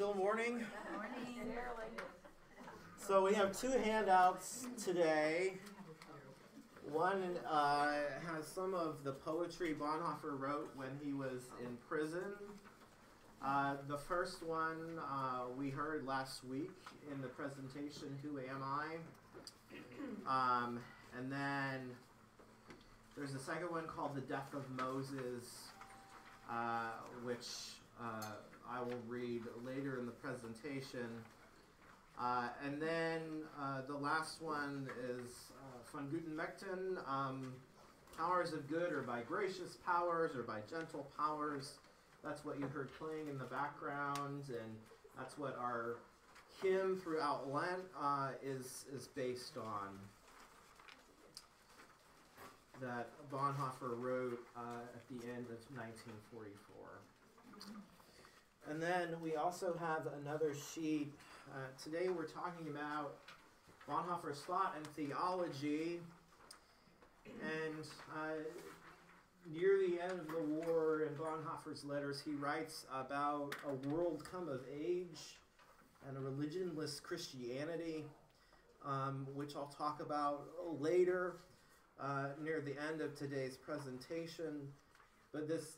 still morning? Morning. So we have two handouts today. One uh, has some of the poetry Bonhoeffer wrote when he was in prison. Uh, the first one uh, we heard last week in the presentation, Who Am I? Um, and then there's a second one called The Death of Moses, uh, which uh, I will read later in the presentation. Uh, and then uh, the last one is uh, Von guten Mächten Um, powers of good or by gracious powers or by gentle powers. That's what you heard playing in the background, and that's what our hymn throughout Lent uh, is, is based on. That Bonhoeffer wrote uh, at the end of 1944. And then we also have another sheet. Uh, today we're talking about Bonhoeffer's thought and theology. And uh, near the end of the war, in Bonhoeffer's letters, he writes about a world come of age and a religionless Christianity, um, which I'll talk about later uh, near the end of today's presentation. But this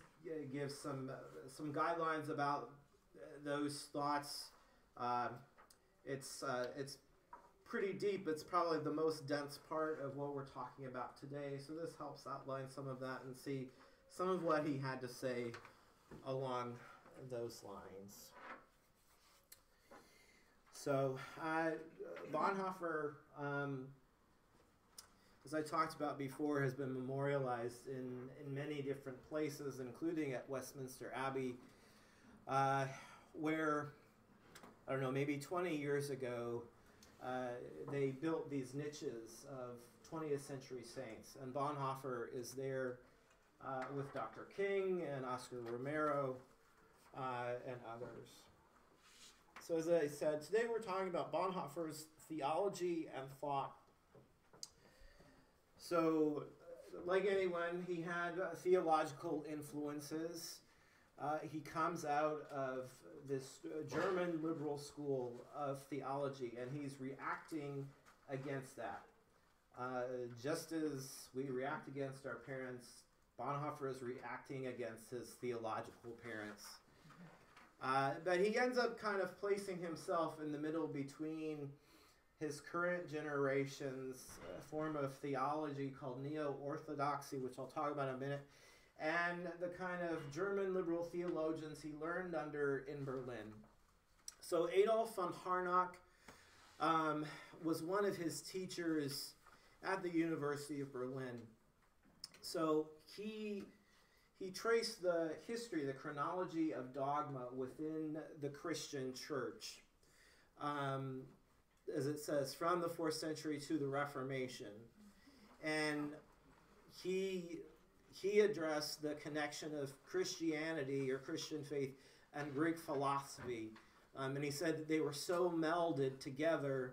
gives some uh, some guidelines about those thoughts. Uh, it's it's pretty deep. It's probably the most dense part of what we're talking about today. So this helps outline some of that and see some of what he had to say along those lines. So uh, Bonhoeffer. Um, as I talked about before, has been memorialized in, in many different places, including at Westminster Abbey, uh, where, I don't know, maybe 20 years ago, uh, they built these niches of 20th century saints. And Bonhoeffer is there uh, with Dr. King and Oscar Romero uh, and others. So, as I said, today we're talking about Bonhoeffer's theology and thought so, like anyone, he had uh, theological influences. Uh, he comes out of this uh, German liberal school of theology, and he's reacting against that. Uh, just as we react against our parents, Bonhoeffer is reacting against his theological parents. Uh, but he ends up kind of placing himself in the middle between his current generation's uh, form of theology called neo orthodoxy, which I'll talk about in a minute, and the kind of German liberal theologians he learned under in Berlin. So, Adolf von Harnack um, was one of his teachers at the University of Berlin. So, he he traced the history, the chronology of dogma within the Christian church. Um, as it says, from the fourth century to the Reformation. And he he addressed the connection of Christianity or Christian faith and Greek philosophy. Um, and he said that they were so melded together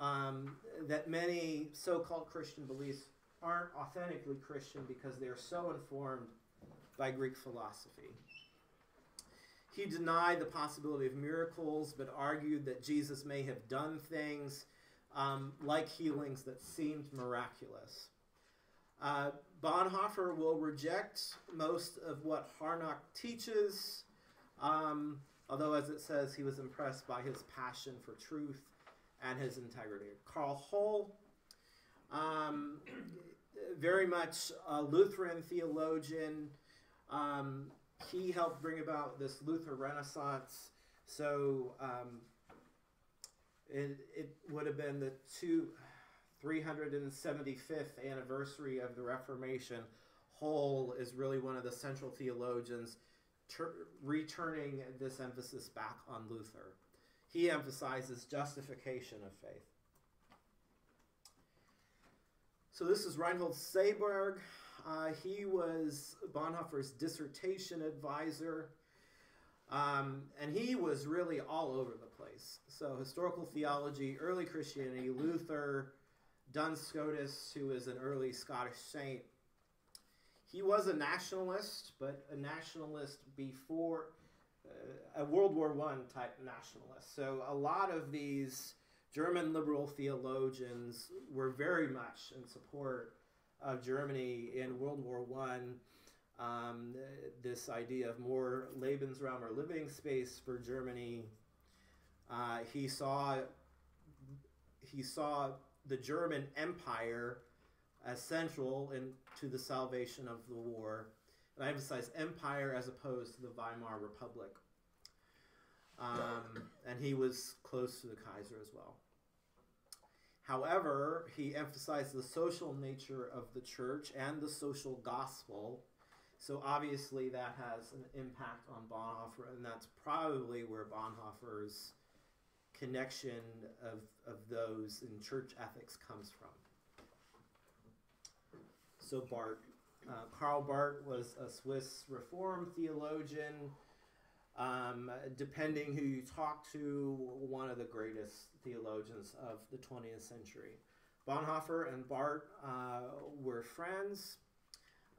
um, that many so called Christian beliefs aren't authentically Christian because they're so informed by Greek philosophy. He denied the possibility of miracles, but argued that Jesus may have done things um, like healings that seemed miraculous. Uh, Bonhoeffer will reject most of what Harnack teaches, um, although, as it says, he was impressed by his passion for truth and his integrity. Karl Holl, um, very much a Lutheran theologian, um, he helped bring about this Luther Renaissance. So um, it, it would have been the two, 375th anniversary of the Reformation. Holl is really one of the central theologians returning this emphasis back on Luther. He emphasizes justification of faith. So this is Reinhold Seeberg. Uh, he was Bonhoeffer's dissertation advisor. Um, and he was really all over the place. So, historical theology, early Christianity, Luther, Duns Scotus, who was an early Scottish saint. He was a nationalist, but a nationalist before, a World War One type nationalist. So a lot of these German liberal theologians were very much in support of Germany in World War One. Um, this idea of more Lebensraum or living space for Germany. Uh, he saw he saw the German Empire as central in, to the salvation of the war. And I emphasize empire as opposed to the Weimar Republic. Um, and he was close to the Kaiser as well. However, he emphasized the social nature of the church and the social gospel. So obviously that has an impact on Bonhoeffer, and that's probably where Bonhoeffer's connection of, of those in church ethics comes from. So Barth, uh, Karl Barth was a Swiss Reformed theologian. Um, depending who you talk to, one of the greatest theologians of the 20th century. Bonhoeffer and Barth uh, were friends.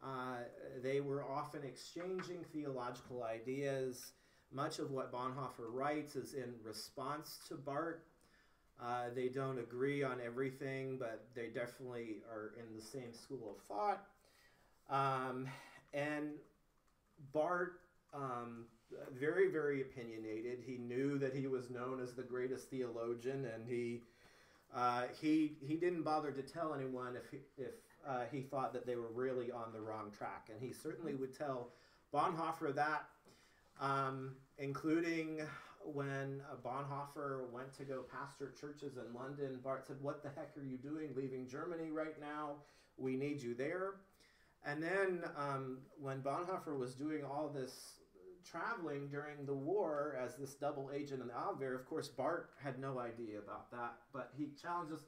Uh, they were often exchanging theological ideas. Much of what Bonhoeffer writes is in response to Barth. Uh, they don't agree on everything, but they definitely are in the same school of thought. Um, and Barth um, very, very opinionated. He knew that he was known as the greatest theologian, and he uh, he he didn't bother to tell anyone if he, if uh, he thought that they were really on the wrong track, and he certainly would tell Bonhoeffer that, um, including when uh, Bonhoeffer went to go pastor churches in London, Barth said, What the heck are you doing leaving Germany right now? We need you there. And then um, when Bonhoeffer was doing all this traveling during the war as this double agent in the Abwehr, of course, Barth had no idea about that, but he challenges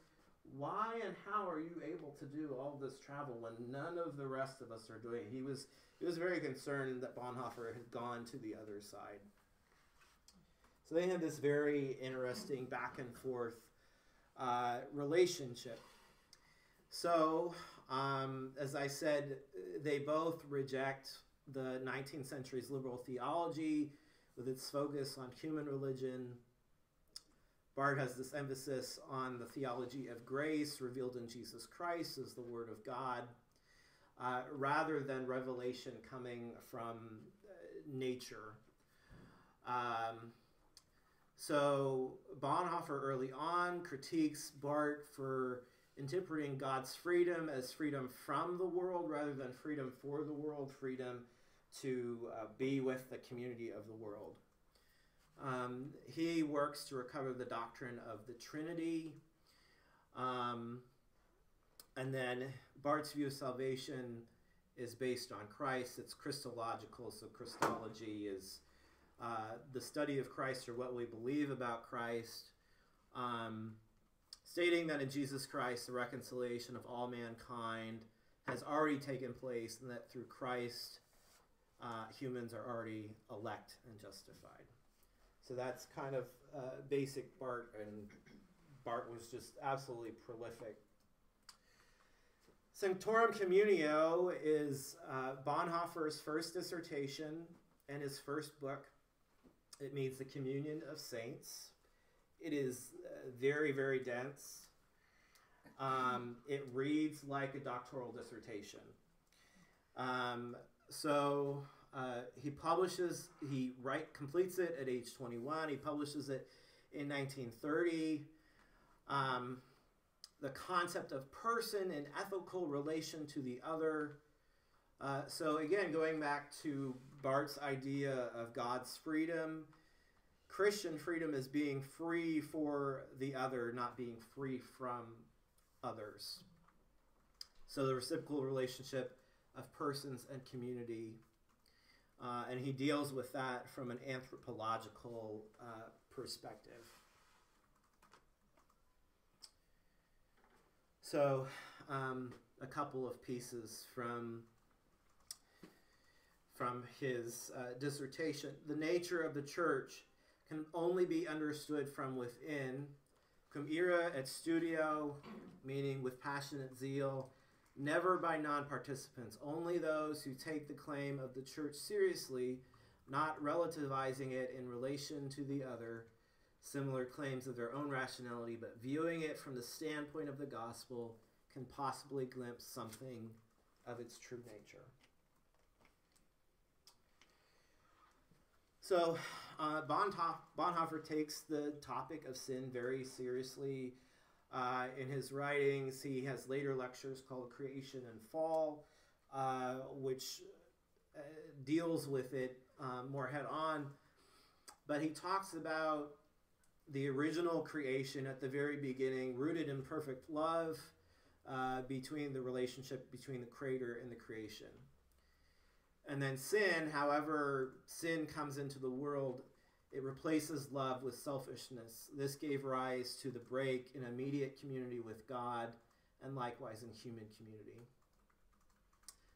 why and how are you able to do all this travel when none of the rest of us are doing it? He was, he was very concerned that Bonhoeffer had gone to the other side. So they had this very interesting back and forth uh, relationship. So, um, as I said, they both reject the 19th century's liberal theology with its focus on human religion. Barth has this emphasis on the theology of grace revealed in Jesus Christ as the Word of God, uh, rather than revelation coming from uh, nature. Um, so Bonhoeffer early on critiques Barth for interpreting God's freedom as freedom from the world rather than freedom for the world, freedom to uh, be with the community of the world. Um, he works to recover the doctrine of the Trinity. Um, and then Barth's view of salvation is based on Christ. It's Christological, so Christology is uh, the study of Christ or what we believe about Christ, um, stating that in Jesus Christ the reconciliation of all mankind has already taken place and that through Christ uh, humans are already elect and justified. So that's kind of uh, basic Barth, and Barth was just absolutely prolific. Sanctorum Communio is uh, Bonhoeffer's first dissertation and his first book. It means the communion of saints. It is uh, very, very dense. Um, it reads like a doctoral dissertation. Um, so uh, he publishes, he write, completes it at age 21. He publishes it in 1930. Um, the concept of person and ethical relation to the other. Uh, so again, going back to Barth's idea of God's freedom. Christian freedom is being free for the other, not being free from others. So the reciprocal relationship of persons and community. Uh, and he deals with that from an anthropological uh, perspective. So, um, a couple of pieces from from his uh, dissertation. The nature of the church can only be understood from within, cum ira et studio, meaning with passionate zeal, never by non participants. Only those who take the claim of the church seriously not relativizing it in relation to the other similar claims of their own rationality, but viewing it from the standpoint of the gospel can possibly glimpse something of its true nature. So, uh, Bonhoeffer takes the topic of sin very seriously. Uh, in his writings, he has later lectures called Creation and Fall, uh, which uh, deals with it um, more head on. But he talks about the original creation at the very beginning, rooted in perfect love uh, between the relationship between the creator and the creation. And then sin, however, sin comes into the world, it replaces love with selfishness. This gave rise to the break in immediate community with God and likewise in human community.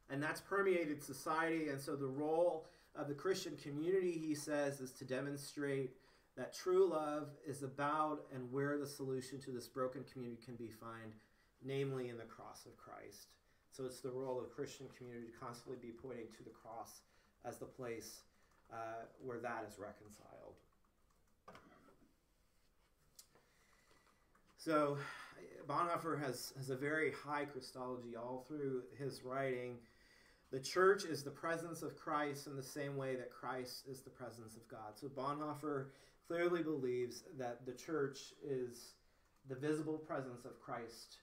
And that's permeated society. And so the role of the Christian community, he says, is to demonstrate that true love is about and where the solution to this broken community can be found, namely in the cross of Christ. So it's the role of the Christian community to constantly be pointing to the cross as the place uh, where that is reconciled. So Bonhoeffer has, has a very high Christology all through his writing. The church is the presence of Christ in the same way that Christ is the presence of God. So Bonhoeffer clearly believes that the church is the visible presence of Christ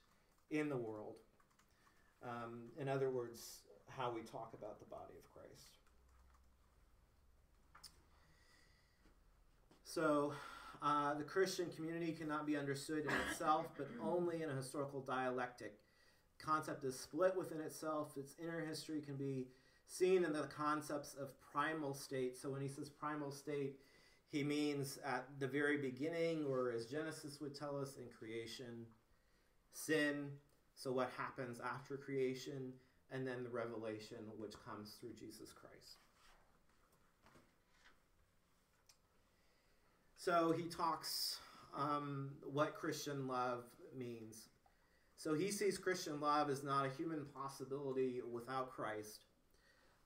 in the world. Um, in other words, how we talk about the body of Christ. So, uh, the Christian community cannot be understood in itself, but only in a historical dialectic. Concept is split within itself. Its inner history can be seen in the concepts of primal state. So, when he says primal state, he means at the very beginning, or as Genesis would tell us in creation, sin, so what happens after creation, and then the revelation which comes through Jesus Christ. So he talks um, what Christian love means. So he sees Christian love as not a human possibility without Christ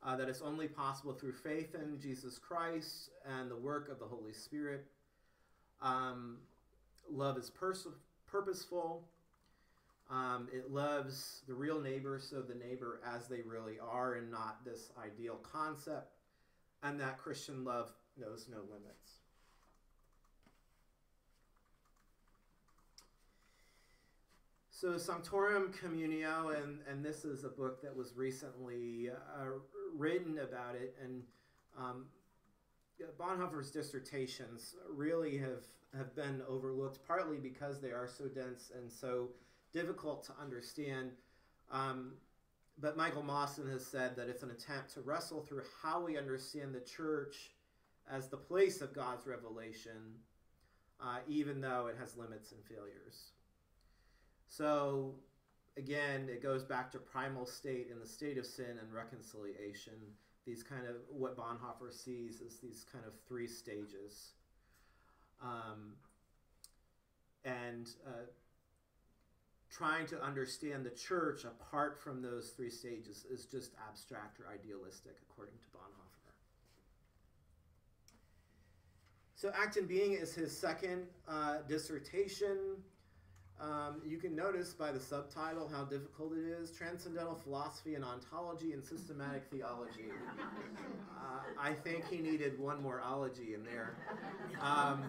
uh, that it's only possible through faith in Jesus Christ and the work of the Holy Spirit. Um, love is pers- purposeful. Um, it loves the real neighbor, so the neighbor as they really are, and not this ideal concept. And that Christian love knows no limits. So Sanctorum Communio, and, and this is a book that was recently uh, written about it, and um, Bonhoeffer's dissertations really have, have been overlooked, partly because they are so dense and so difficult to understand. Um, but Michael Mawson has said that it's an attempt to wrestle through how we understand the church as the place of God's revelation, uh, even though it has limits and failures. So, again, it goes back to primal state and the state of sin and reconciliation. These kind of what Bonhoeffer sees as these kind of three stages. Um, and uh, trying to understand the church apart from those three stages is just abstract or idealistic, according to Bonhoeffer. So, Act and Being is his second uh, dissertation. Um, you can notice by the subtitle how difficult it is Transcendental Philosophy and Ontology and Systematic Theology. Uh, I think he needed one more ology in there. Um,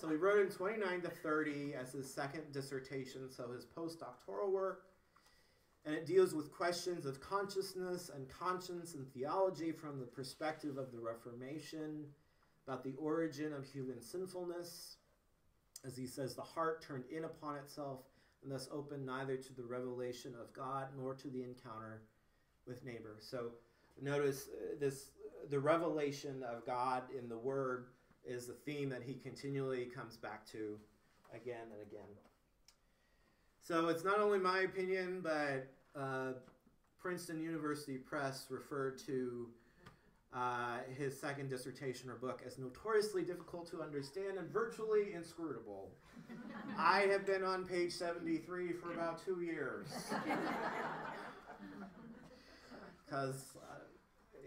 so he wrote in 29 to 30 as his second dissertation, so his postdoctoral work. And it deals with questions of consciousness and conscience and theology from the perspective of the Reformation, about the origin of human sinfulness as he says, the heart turned in upon itself and thus open neither to the revelation of God nor to the encounter with neighbor. So notice uh, this the revelation of God in the Word is the theme that he continually comes back to again and again. So it's not only my opinion, but uh, Princeton University Press referred to uh, his second dissertation or book as notoriously difficult to understand and virtually inscrutable. I have been on page 73 for about two years. Because uh,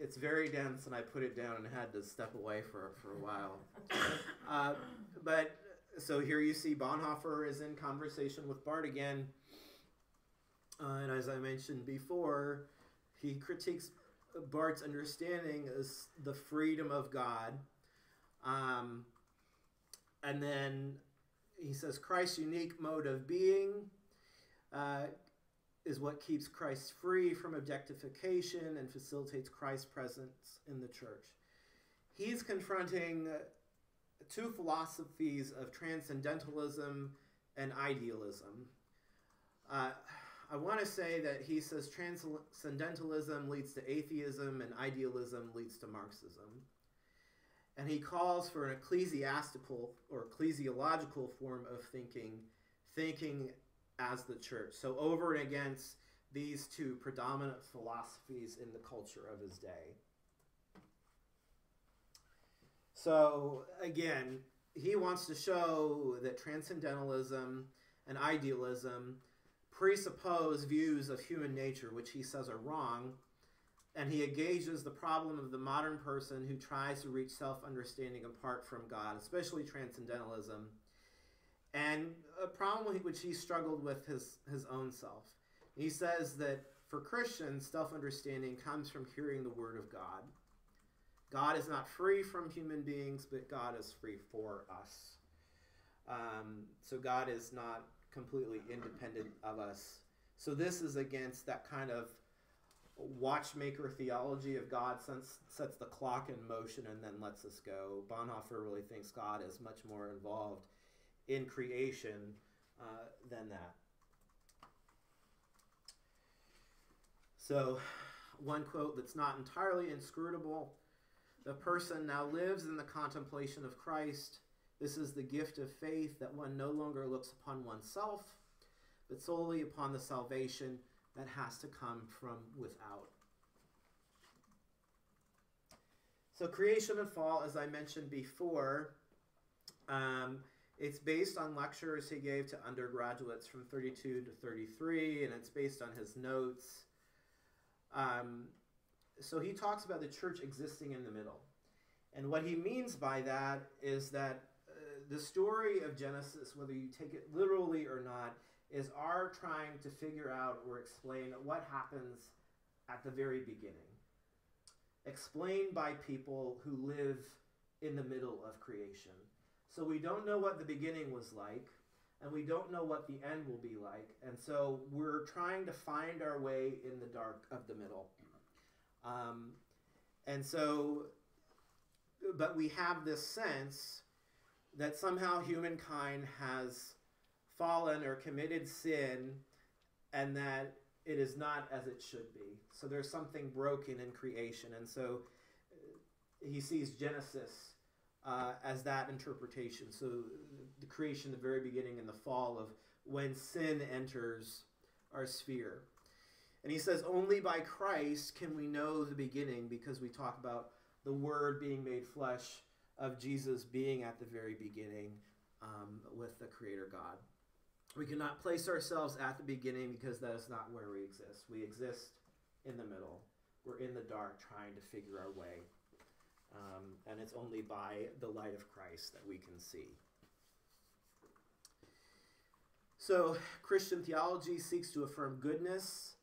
it's very dense, and I put it down and had to step away for, for a while. Uh, but so here you see Bonhoeffer is in conversation with Barth again. Uh, and as I mentioned before, he critiques Barth's understanding is the freedom of God. Um, and then he says Christ's unique mode of being uh, is what keeps Christ free from objectification and facilitates Christ's presence in the church. He's confronting two philosophies of transcendentalism and idealism. Uh, I want to say that he says transcendentalism leads to atheism and idealism leads to Marxism. And he calls for an ecclesiastical or ecclesiological form of thinking, thinking as the church. So, over and against these two predominant philosophies in the culture of his day. So, again, he wants to show that transcendentalism and idealism presuppose views of human nature which he says are wrong, and he engages the problem of the modern person who tries to reach self understanding apart from God, especially transcendentalism, and a problem which he struggled with his, his own self. He says that for Christians, self understanding comes from hearing the Word of God. God is not free from human beings, but God is free for us. Um, so God is not completely independent of us. So this is against that kind of watchmaker theology of God since, sets the clock in motion and then lets us go. Bonhoeffer really thinks God is much more involved in creation uh, than that. So, one quote that's not entirely inscrutable the person now lives in the contemplation of Christ. This is the gift of faith that one no longer looks upon oneself, but solely upon the salvation that has to come from without. So, creation and fall, as I mentioned before, um, it's based on lectures he gave to undergraduates from 32 to 33, and it's based on his notes. Um, so he talks about the church existing in the middle. And what he means by that is that the story of Genesis, whether you take it literally or not, is our trying to figure out or explain what happens at the very beginning. Explained by people who live in the middle of creation. So we don't know what the beginning was like, and we don't know what the end will be like. And so we're trying to find our way in the dark of the middle. Um, and so, but we have this sense that somehow humankind has fallen or committed sin and that it is not as it should be. So there's something broken in creation. And so uh, he sees Genesis uh, as that interpretation. So the creation, the very beginning, and the fall of when sin enters our sphere. And he says, only by Christ can we know the beginning because we talk about the Word being made flesh, of Jesus being at the very beginning um, with the Creator God. We cannot place ourselves at the beginning because that is not where we exist. We exist in the middle. We're in the dark trying to figure our way. Um, and it's only by the light of Christ that we can see. So, Christian theology seeks to affirm goodness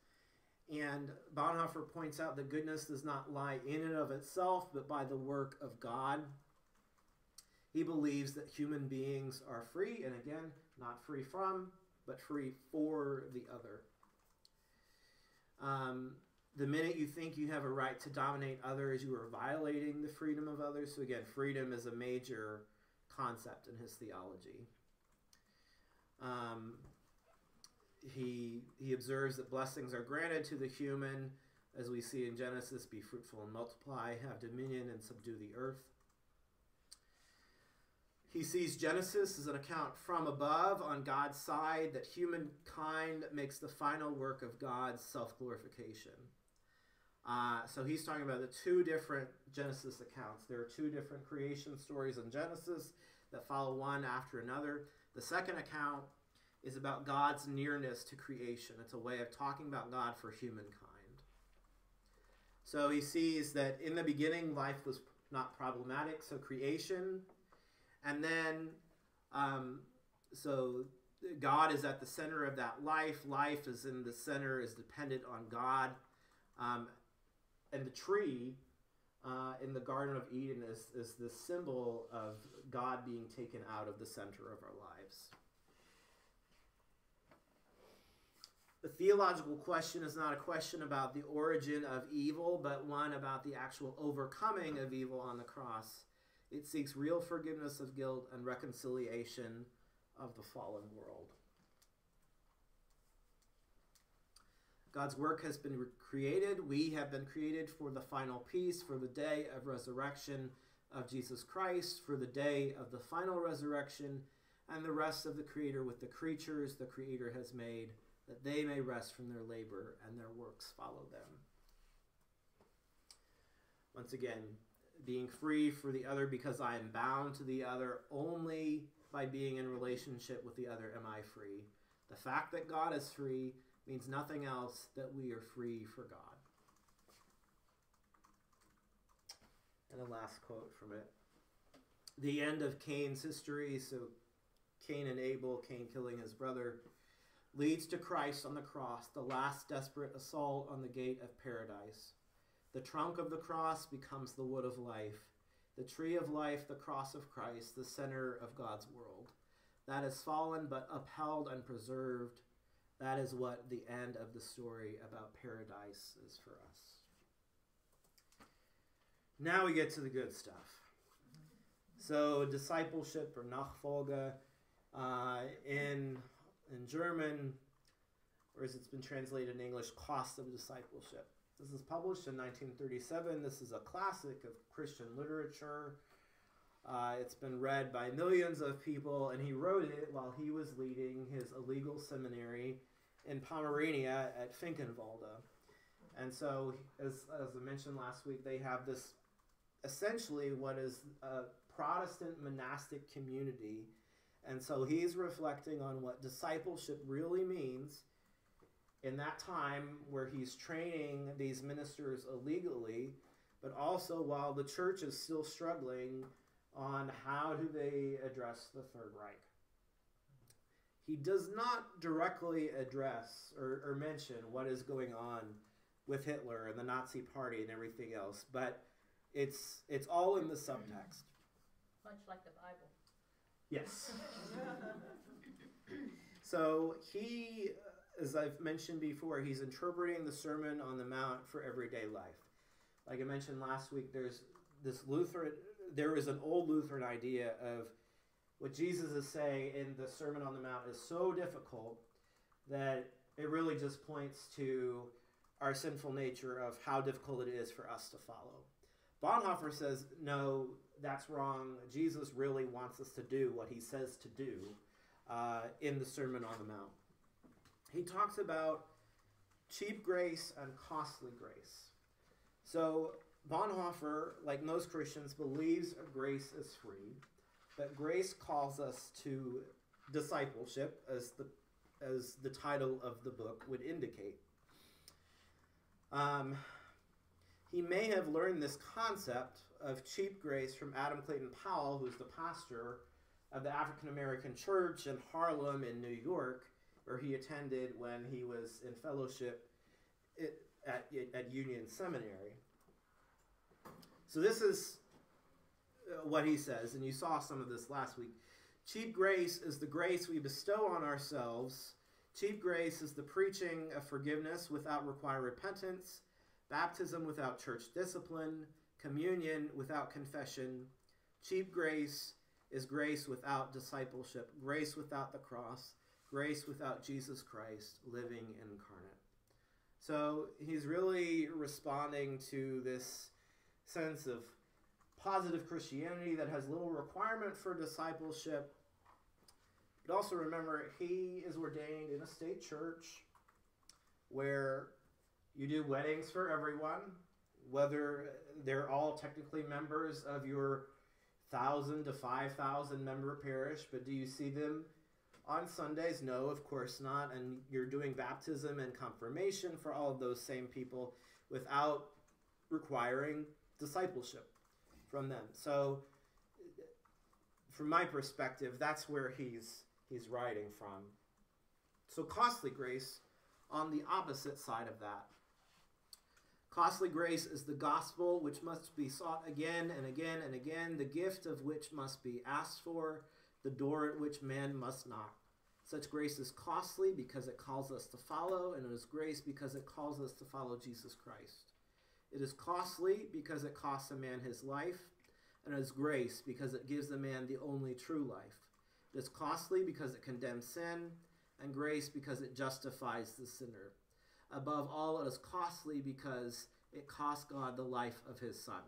and Bonhoeffer points out that goodness does not lie in and of itself, but by the work of God. He believes that human beings are free, and again, not free from, but free for the other. Um, the minute you think you have a right to dominate others, you are violating the freedom of others. So, again, freedom is a major concept in his theology. Um, he he observes that blessings are granted to the human, as we see in Genesis: "Be fruitful and multiply, have dominion and subdue the earth." He sees Genesis as an account from above on God's side that humankind makes the final work of God's self glorification. Uh, so he's talking about the two different Genesis accounts. There are two different creation stories in Genesis that follow one after another. The second account is about God's nearness to creation. It's a way of talking about God for humankind. So he sees that in the beginning, life was not problematic, so creation. And then, um, so God is at the center of that life. Life is in the center, is dependent on God. Um, and the tree uh, in the Garden of Eden is, is the symbol of God being taken out of the center of our lives. The theological question is not a question about the origin of evil, but one about the actual overcoming of evil on the cross. It seeks real forgiveness of guilt and reconciliation of the fallen world. God's work has been created. We have been created for the final peace, for the day of resurrection of Jesus Christ, for the day of the final resurrection, and the rest of the Creator with the creatures the Creator has made, that they may rest from their labor and their works follow them. Once again, being free for the other because I am bound to the other only by being in relationship with the other am I free. The fact that God is free means nothing else that we are free for God. And a last quote from it. The end of Cain's history, so Cain and Abel, Cain killing his brother, leads to Christ on the cross, the last desperate assault on the gate of paradise. The trunk of the cross becomes the wood of life, the tree of life, the cross of Christ, the center of God's world. That is fallen but upheld and preserved that is what the end of the story about paradise is for us. Now we get to the good stuff. So, discipleship or Nachfolge uh, in, in German, or as it's been translated in English, cost of discipleship. This is published in 1937. This is a classic of Christian literature. Uh, it's been read by millions of people, and he wrote it while he was leading his illegal seminary in Pomerania at Finkenwalde. And so, as, as I mentioned last week, they have this essentially what is a Protestant monastic community. And so he's reflecting on what discipleship really means in that time where he's training these ministers illegally, but also while the church is still struggling on how do they address the Third Reich. He does not directly address or, or mention what is going on with Hitler and the Nazi Party and everything else, but it's it's all in the subtext. Much like the Bible. Yes. so he, as I've mentioned before, he's interpreting the Sermon on the Mount for everyday life. Like I mentioned last week, there's this Lutheran. There is an old Lutheran idea of what Jesus is saying in the Sermon on the Mount is so difficult that it really just points to our sinful nature of how difficult it is for us to follow. Bonhoeffer says, no, that's wrong. Jesus really wants us to do what he says to do uh, in the Sermon on the Mount. He talks about cheap grace and costly grace. So, Bonhoeffer, like most Christians, believes grace is free but grace calls us to discipleship, as the as the title of the book would indicate. Um, he may have learned this concept of cheap grace from Adam Clayton Powell, who's the pastor of the African American Church in Harlem in New York, where he attended when he was in fellowship at, at Union Seminary. So this is uh, what he says, and you saw some of this last week. Cheap grace is the grace we bestow on ourselves. Cheap grace is the preaching of forgiveness without required repentance, baptism without church discipline, communion without confession. Cheap grace is grace without discipleship, grace without the cross, grace without Jesus Christ living incarnate. So he's really responding to this sense of positive Christianity that has little requirement for discipleship. But also remember, he is ordained in a state church where you do weddings for everyone, whether they're all technically members of your thousand to five thousand member parish, but do you see them on Sundays? No, of course not. And you're doing baptism and confirmation for all of those same people without requiring discipleship from them. So, from my perspective, that's where he's he's writing from. So, costly grace on the opposite side of that. Costly grace is the gospel which must be sought again and again and again, the gift of which must be asked for, the door at which man must knock. Such grace is costly because it calls us to follow, and it is grace because it calls us to follow Jesus Christ. It is costly because it costs a man his life, and it is grace because it gives a man the only true life. It is costly because it condemns sin, and grace because it justifies the sinner. Above all, it is costly because it cost God the life of his Son.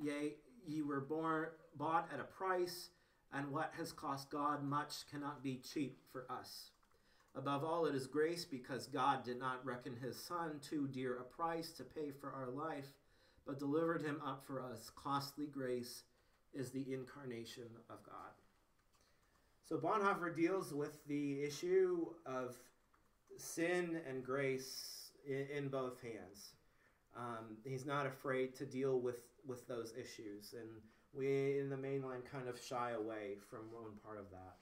Yea, ye were born, bought at a price, and what has cost God much cannot be cheap for us. Above all, it is grace because God did not reckon his Son too dear a price to pay for our life, but delivered him up for us. Costly grace is the incarnation of God. So Bonhoeffer deals with the issue of sin and grace in, in both hands. Um, he's not afraid to deal with, with those issues, and we in the mainline kind of shy away from one part of that.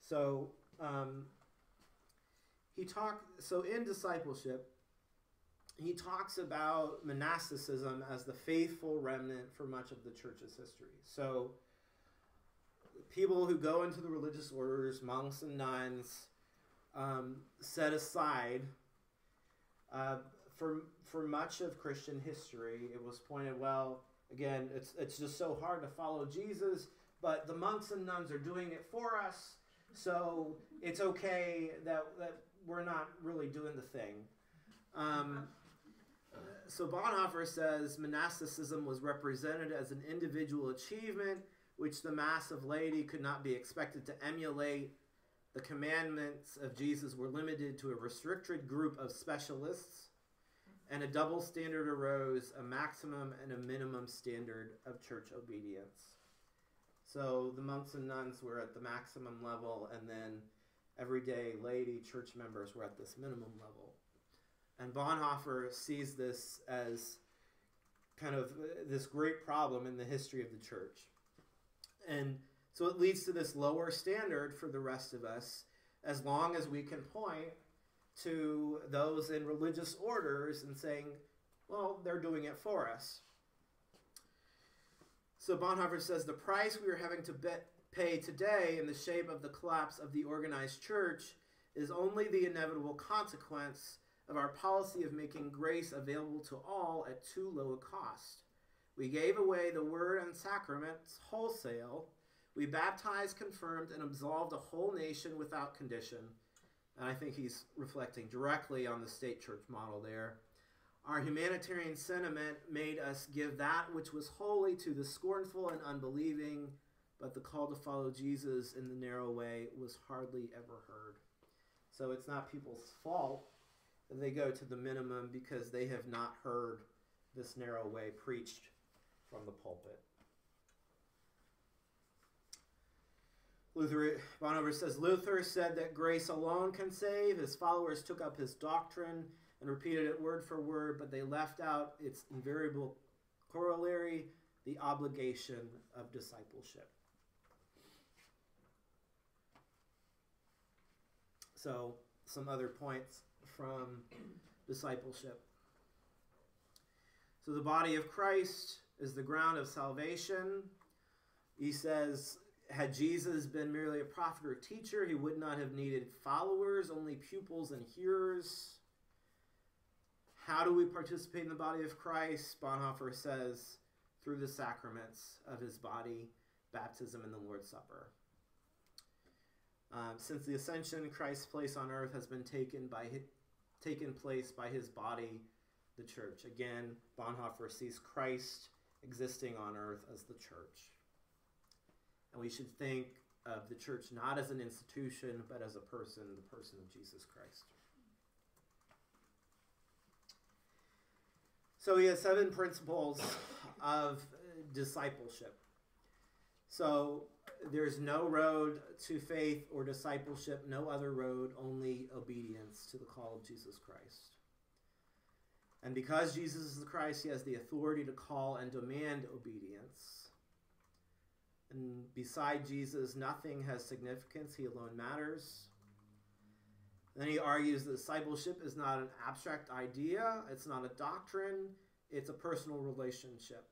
So um, he talk so in discipleship, he talks about monasticism as the faithful remnant for much of the church's history. So people who go into the religious orders, monks and nuns, um, set aside. Uh, for for much of Christian history, it was pointed well. Again, it's it's just so hard to follow Jesus, but the monks and nuns are doing it for us, so it's okay that that we're not really doing the thing. Um, so Bonhoeffer says monasticism was represented as an individual achievement which the mass of laity could not be expected to emulate. The commandments of Jesus were limited to a restricted group of specialists, and a double standard arose a maximum and a minimum standard of church obedience. So the monks and nuns were at the maximum level, and then everyday laity church members were at this minimum level. And Bonhoeffer sees this as kind of uh, this great problem in the history of the church. And so it leads to this lower standard for the rest of us as long as we can point to those in religious orders and saying, well, they're doing it for us. So Bonhoeffer says the price we are having to pay today in the shape of the collapse of the organized church is only the inevitable consequence of our policy of making grace available to all at too low a cost. We gave away the word and sacraments wholesale. We baptized, confirmed, and absolved a whole nation without condition. And I think he's reflecting directly on the state church model there. Our humanitarian sentiment made us give that which was holy to the scornful and unbelieving, but the call to follow Jesus in the narrow way was hardly ever heard. So it's not people's fault that they go to the minimum because they have not heard this narrow way preached from the pulpit. Luther Bonhoeffer says Luther said that grace alone can save. His followers took up his doctrine and repeated it word for word, but they left out its invariable corollary, the obligation of discipleship. So, some other points from discipleship. So, the body of Christ is the ground of salvation. He says, had Jesus been merely a prophet or teacher, he would not have needed followers, only pupils and hearers. How do we participate in the body of Christ? Bonhoeffer says, through the sacraments of his body, baptism, and the Lord's Supper. Um, since the ascension, Christ's place on earth has been taken by taken place by his body, the church. Again, Bonhoeffer sees Christ existing on earth as the church. And we should think of the church not as an institution, but as a person, the person of Jesus Christ. So he has seven principles of discipleship. So there's no road to faith or discipleship, no other road, only obedience to the call of Jesus Christ. And because Jesus is the Christ, he has the authority to call and demand obedience. And beside Jesus, nothing has significance. He alone matters. Then he argues that discipleship is not an abstract idea, it's not a doctrine, it's a personal relationship.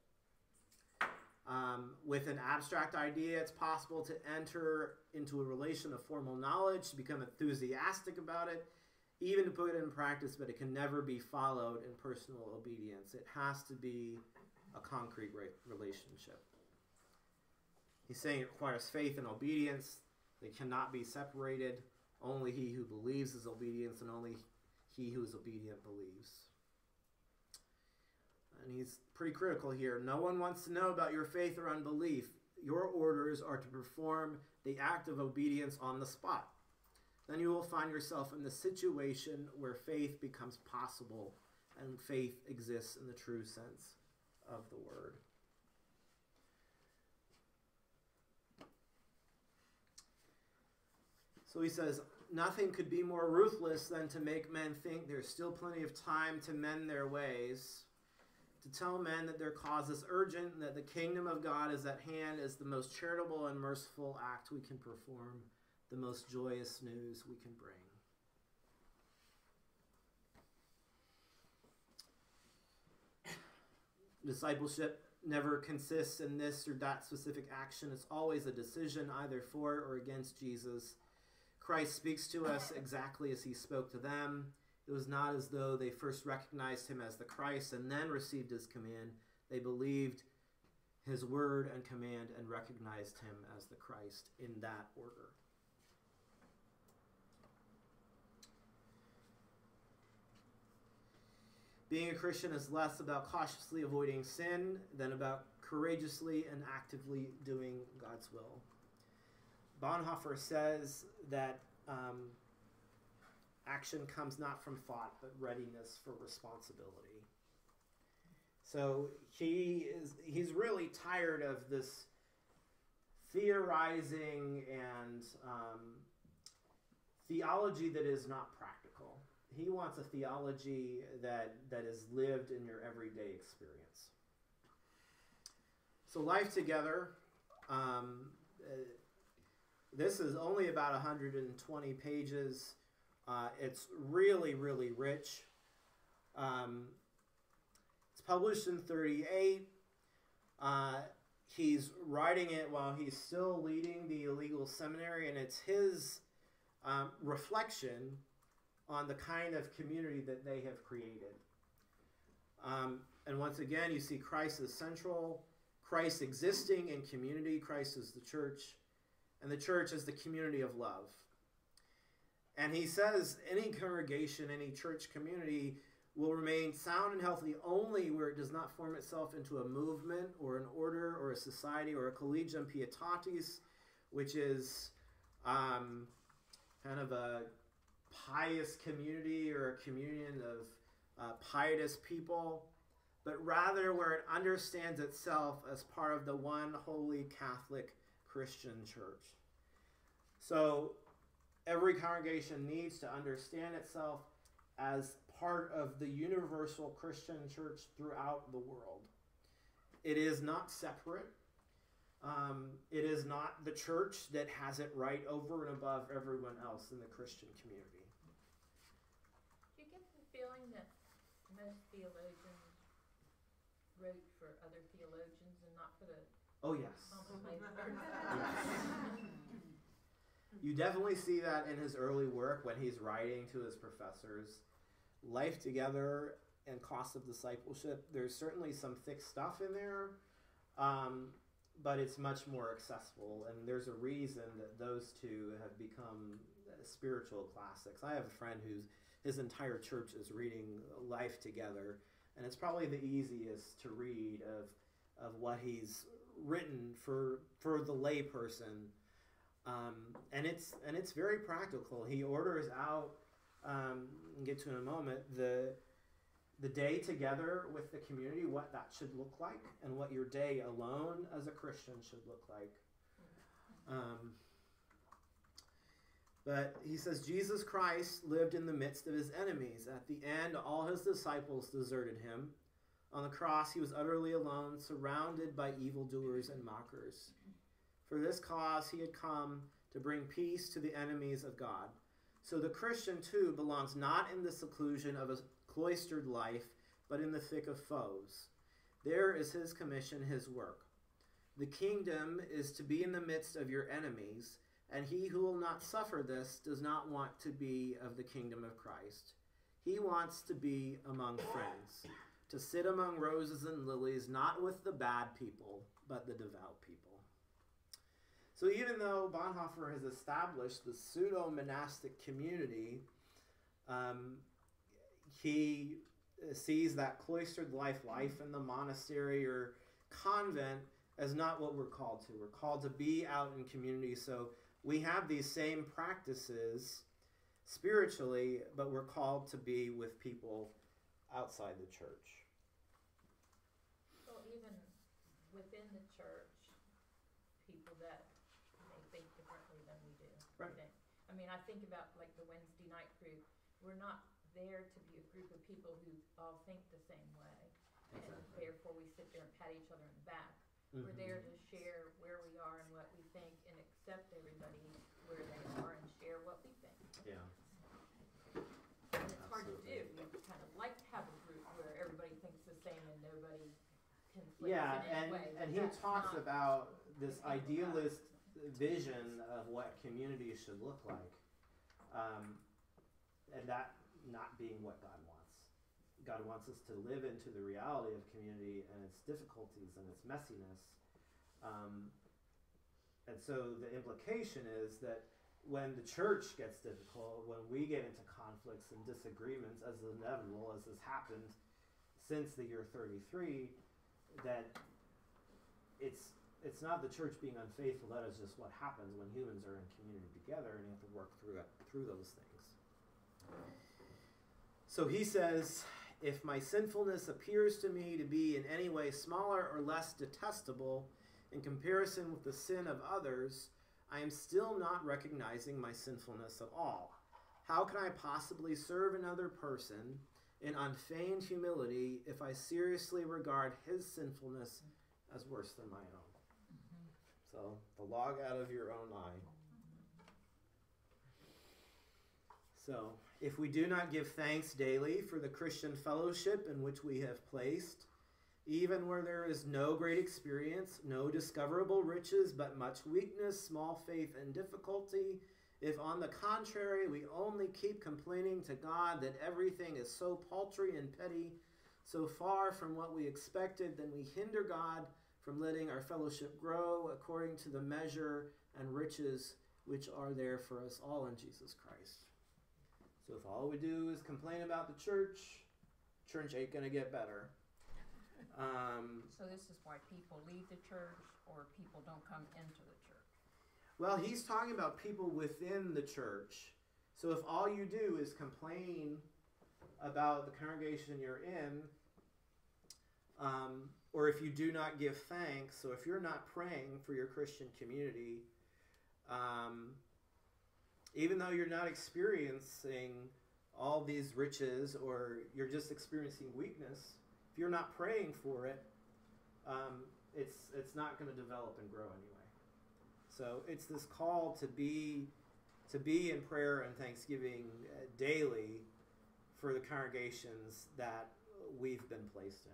Um, with an abstract idea, it's possible to enter into a relation of formal knowledge, to become enthusiastic about it, even to put it in practice, but it can never be followed in personal obedience. It has to be a concrete relationship. He's saying it requires faith and obedience. They cannot be separated. Only he who believes is obedience, and only he who is obedient believes. And he's pretty critical here. No one wants to know about your faith or unbelief. Your orders are to perform the act of obedience on the spot. Then you will find yourself in the situation where faith becomes possible and faith exists in the true sense of the word. So he says, Nothing could be more ruthless than to make men think there's still plenty of time to mend their ways, to tell men that their cause is urgent that the kingdom of God is at hand is the most charitable and merciful act we can perform, the most joyous news we can bring. Discipleship never consists in this or that specific action. It's always a decision either for or against Jesus Christ speaks to us exactly as he spoke to them. It was not as though they first recognized him as the Christ and then received his command. They believed his word and command and recognized him as the Christ in that order. Being a Christian is less about cautiously avoiding sin than about courageously and actively doing God's will. Bonhoeffer says that um, action comes not from thought, but readiness for responsibility. So he is he's really tired of this theorizing and um, theology that is not practical. He wants a theology that that is lived in your everyday experience. So life together. Um, uh, this is only about 120 pages. Uh, it's really, really rich. Um, it's published in 38. Uh, he's writing it while he's still leading the illegal seminary, and it's his um, reflection on the kind of community that they have created. Um, and once again, you see Christ as central, Christ existing in community, Christ is the church and the church is the community of love. And he says any congregation, any church community will remain sound and healthy only where it does not form itself into a movement or an order or a society or a collegium pietatis, which is um, kind of a pious community or a communion of uh, pietist people, but rather where it understands itself as part of the one holy Catholic Christian church. So every congregation needs to understand itself as part of the universal Christian church throughout the world. It is not separate. Um, it is not the church that has it right over and above everyone else in the Christian community. Do you get the feeling that most theologians wrote for other theologians and not for the Oh, yes. you definitely see that in his early work when he's writing to his professors. Life Together and Cost of Discipleship, there's certainly some thick stuff in there, um, but it's much more accessible. And there's a reason that those two have become spiritual classics. I have a friend whose his entire church is reading Life Together, and it's probably the easiest to read of of what he's written for for the layperson, um, and it's and it's very practical. He orders out. Um, get to in a moment the the day together with the community, what that should look like, and what your day alone as a Christian should look like. Um, But he says Jesus Christ lived in the midst of his enemies. At the end, all his disciples deserted him. On the cross, he was utterly alone, surrounded by evildoers and mockers. For this cause, he had come to bring peace to the enemies of God. So the Christian, too, belongs not in the seclusion of a cloistered life, but in the thick of foes. There is his commission, his work. The kingdom is to be in the midst of your enemies, and he who will not suffer this does not want to be of the kingdom of Christ. He wants to be among friends, to sit among roses and lilies, not with the bad people, but the devout people. So even though Bonhoeffer has established the pseudo monastic community, um, he sees that cloistered life, life in the monastery or convent, as not what we're called to. We're called to be out in community. So we have these same practices spiritually, but we're called to be with people outside the church. Well, even within the church, people that may think differently than we do. Right. today. I mean, I think about like the Wednesday night crew, we're not there to be a group of people who all think the same way. And therefore, we sit there and pat each other in the back. We're Mhm. there to share where we are and what we think and accept everybody where they are and share what we think. Yeah. And it's hard to do. Absolutely. We kind of like to have a group where everybody thinks the same and nobody conflicts Yeah, in any and, way. and he that's talks not- about this idealist vision of what community should look like. Um, and that not being what God wants. God wants us to live into the reality of community and its difficulties and its messiness. Um, and so the implication is that when the church gets difficult, when we get into conflicts and disagreements, as inevitable as has happened since the year 33, that it's it's not the church being unfaithful. That is just what happens when humans are in community together, and you have to work through it, through those things. So he says, if my sinfulness appears to me to be in any way smaller or less detestable in comparison with the sin of others, I am still not recognizing my sinfulness at all. How can I possibly serve another person in unfeigned humility if I seriously regard his sinfulness mm-hmm. as worse than my own? Mm-hmm. So, the log out of your own eye. So, if we do not give thanks daily for the Christian fellowship in which we have placed, even where there is no great experience, no discoverable riches, but much weakness, small faith, and difficulty, if on the contrary we only keep complaining to God that everything is so paltry and petty, so far from what we expected, then we hinder God from letting our fellowship grow according to the measure and riches which are there for us all in Jesus Christ. So if all we do is complain about the church, church ain't gonna get better. Um, So this is why people leave the church or people don't come into the church. Well, he's talking about people within the church. So if all you do is complain about the congregation you're in, um, or if you do not give thanks, so if you're not praying for your Christian community, um, even though you're not experiencing all these riches or you're just experiencing weakness, if you're not praying for it, um, it's it's not going to develop and grow anyway. So it's this call to be to be in prayer and thanksgiving uh, daily for the congregations that we've been placed in.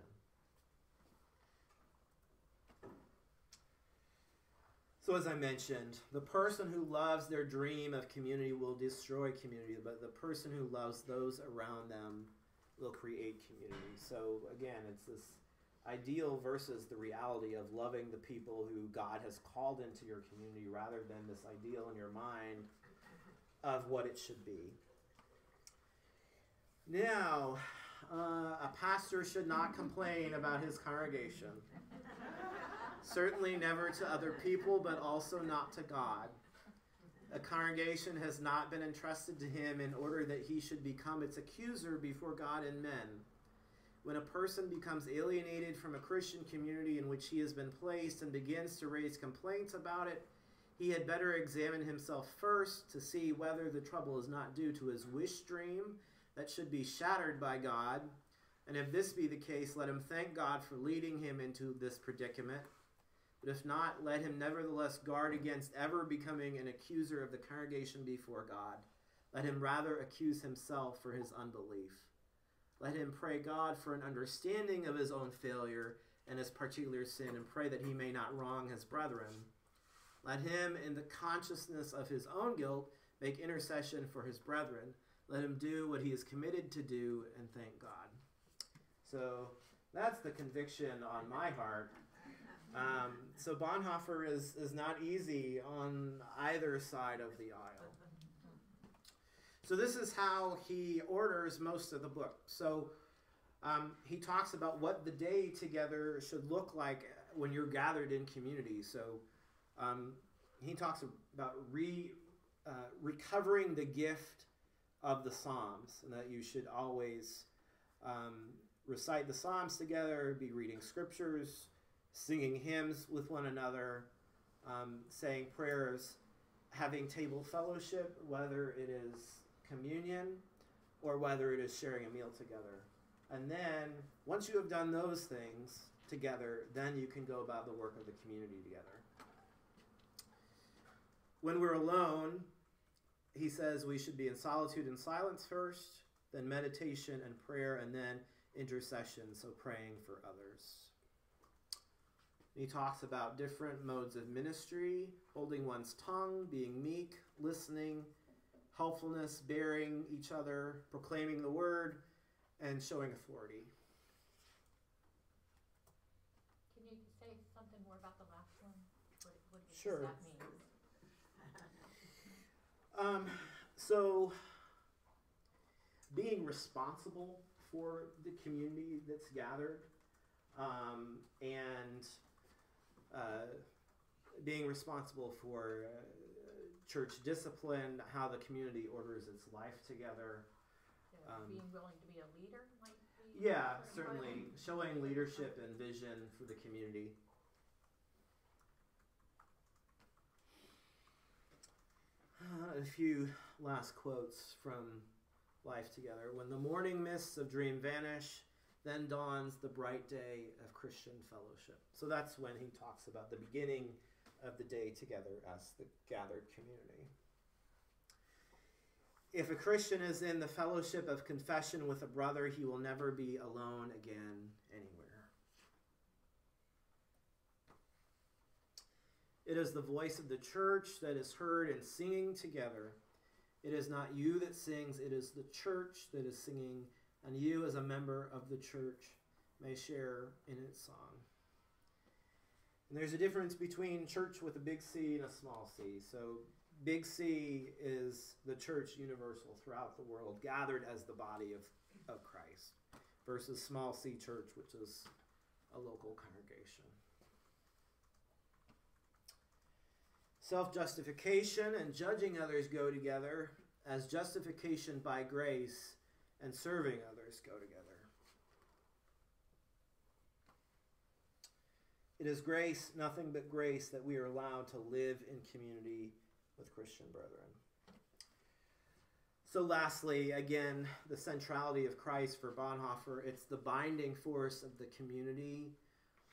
So, as I mentioned, the person who loves their dream of community will destroy community, but the person who loves those around them will create community. So, again, it's this ideal versus the reality of loving the people who God has called into your community rather than this ideal in your mind of what it should be. Now, uh, a pastor should not complain about his congregation. Certainly never to other people, but also not to God. A congregation has not been entrusted to him in order that he should become its accuser before God and men. When a person becomes alienated from a Christian community in which he has been placed and begins to raise complaints about it, he had better examine himself first to see whether the trouble is not due to his wish dream that should be shattered by God. And if this be the case, let him thank God for leading him into this predicament. But if not, let him nevertheless guard against ever becoming an accuser of the congregation before God. Let him rather accuse himself for his unbelief. Let him pray God for an understanding of his own failure and his particular sin, and pray that he may not wrong his brethren. Let him, in the consciousness of his own guilt, make intercession for his brethren. Let him do what he is committed to do, and thank God. So that's the conviction on my heart. Um, so Bonhoeffer is, is not easy on either side of the aisle. So this is how he orders most of the book. So um, he talks about what the day together should look like when you're gathered in community. So um, he talks about re, uh, recovering the gift of the Psalms, and that you should always um, recite the Psalms together, be reading scriptures, singing hymns with one another, um, saying prayers, having table fellowship, whether it is communion or whether it is sharing a meal together. And then, once you have done those things together, then you can go about the work of the community together. When we're alone, he says we should be in solitude and silence first, then meditation and prayer, and then intercession, so praying for others. He talks about different modes of ministry holding one's tongue, being meek, listening, helpfulness, bearing each other, proclaiming the word, and showing authority. Can you say something more about the last one? What, what does Sure. that mean? Um, so, being responsible for the community that's gathered, um, and uh, being responsible for uh, church discipline, how the community orders its life together. Um, being willing to be a leader might be. Yeah, a certain part of certainly showing leadership and vision for the community. Uh, a few last quotes from Life Together. When the morning mists of dream vanish, then dawns the bright day of Christian fellowship. So that's when he talks about the beginning of the day together as the gathered community. If a Christian is in the fellowship of confession with a brother, he will never be alone again anywhere. It is the voice of the church that is heard in singing together. It is not you that sings, it is the church that is singing, and you, as a member of the church, may share in its song. And there's a difference between church with a big C and a small c. So, big C is the church universal throughout the world, gathered as the body of, of Christ, versus small c church, which is a local congregation. Self justification and judging others go together, as justification by grace and serving others go together. It is grace, nothing but grace, that we are allowed to live in community with Christian brethren. So, lastly, again, the centrality of Christ for Bonhoeffer, it's the binding force of the community,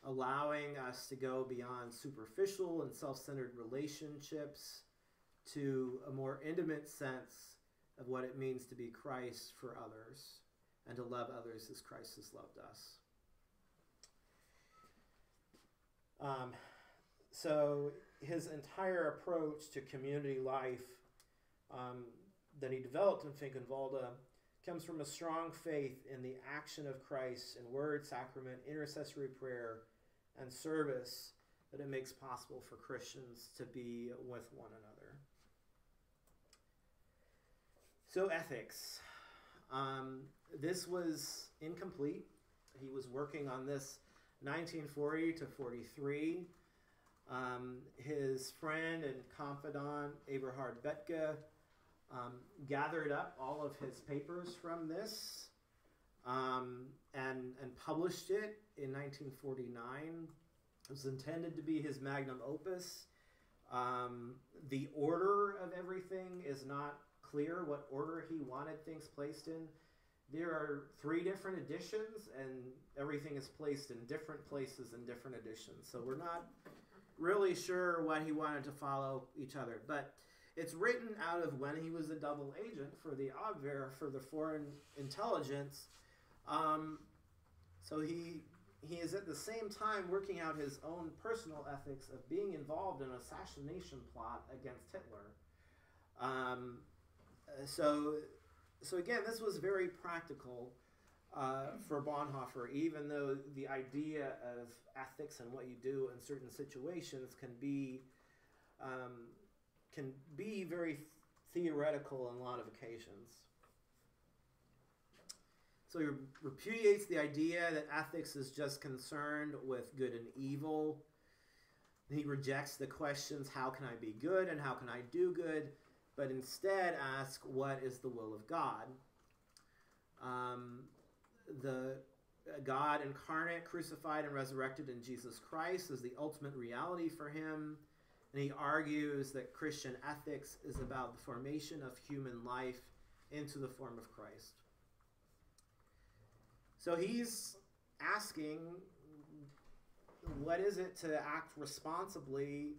allowing us to go beyond superficial and self centered relationships to a more intimate sense of what it means to be Christ for others and to love others as Christ has loved us. Um, so his entire approach to community life um, that he developed in Finkenwalde comes from a strong faith in the action of Christ in word, sacrament, intercessory prayer, and service that it makes possible for Christians to be with one another. So, ethics. Um, this was incomplete. He was working on this 1940 to 43. Um, his friend and confidant, Eberhard Bethge, um, gathered up all of his papers from this um, and, and published it in 1949. It was intended to be his magnum opus. Um, the order of everything is not clear what order he wanted things placed in. There are three different editions, and everything is placed in different places in different editions. So we're not really sure what he wanted to follow each other. But it's written out of when he was a double agent for the Abwehr, for the foreign intelligence. Um, so he he is at the same time working out his own personal ethics of being involved in an assassination plot against Hitler. Um, so, so again, this was very practical uh, for Bonhoeffer, even though the idea of ethics and what you do in certain situations can be um, can be very theoretical on a lot of occasions. So he repudiates the idea that ethics is just concerned with good and evil. He rejects the questions, how can I be good and how can I do good, but instead ask, what is the will of God? Um, the uh, God incarnate, crucified, and resurrected in Jesus Christ is the ultimate reality for him. And he argues that Christian ethics is about the formation of human life into the form of Christ. So he's asking, what is it to act responsibly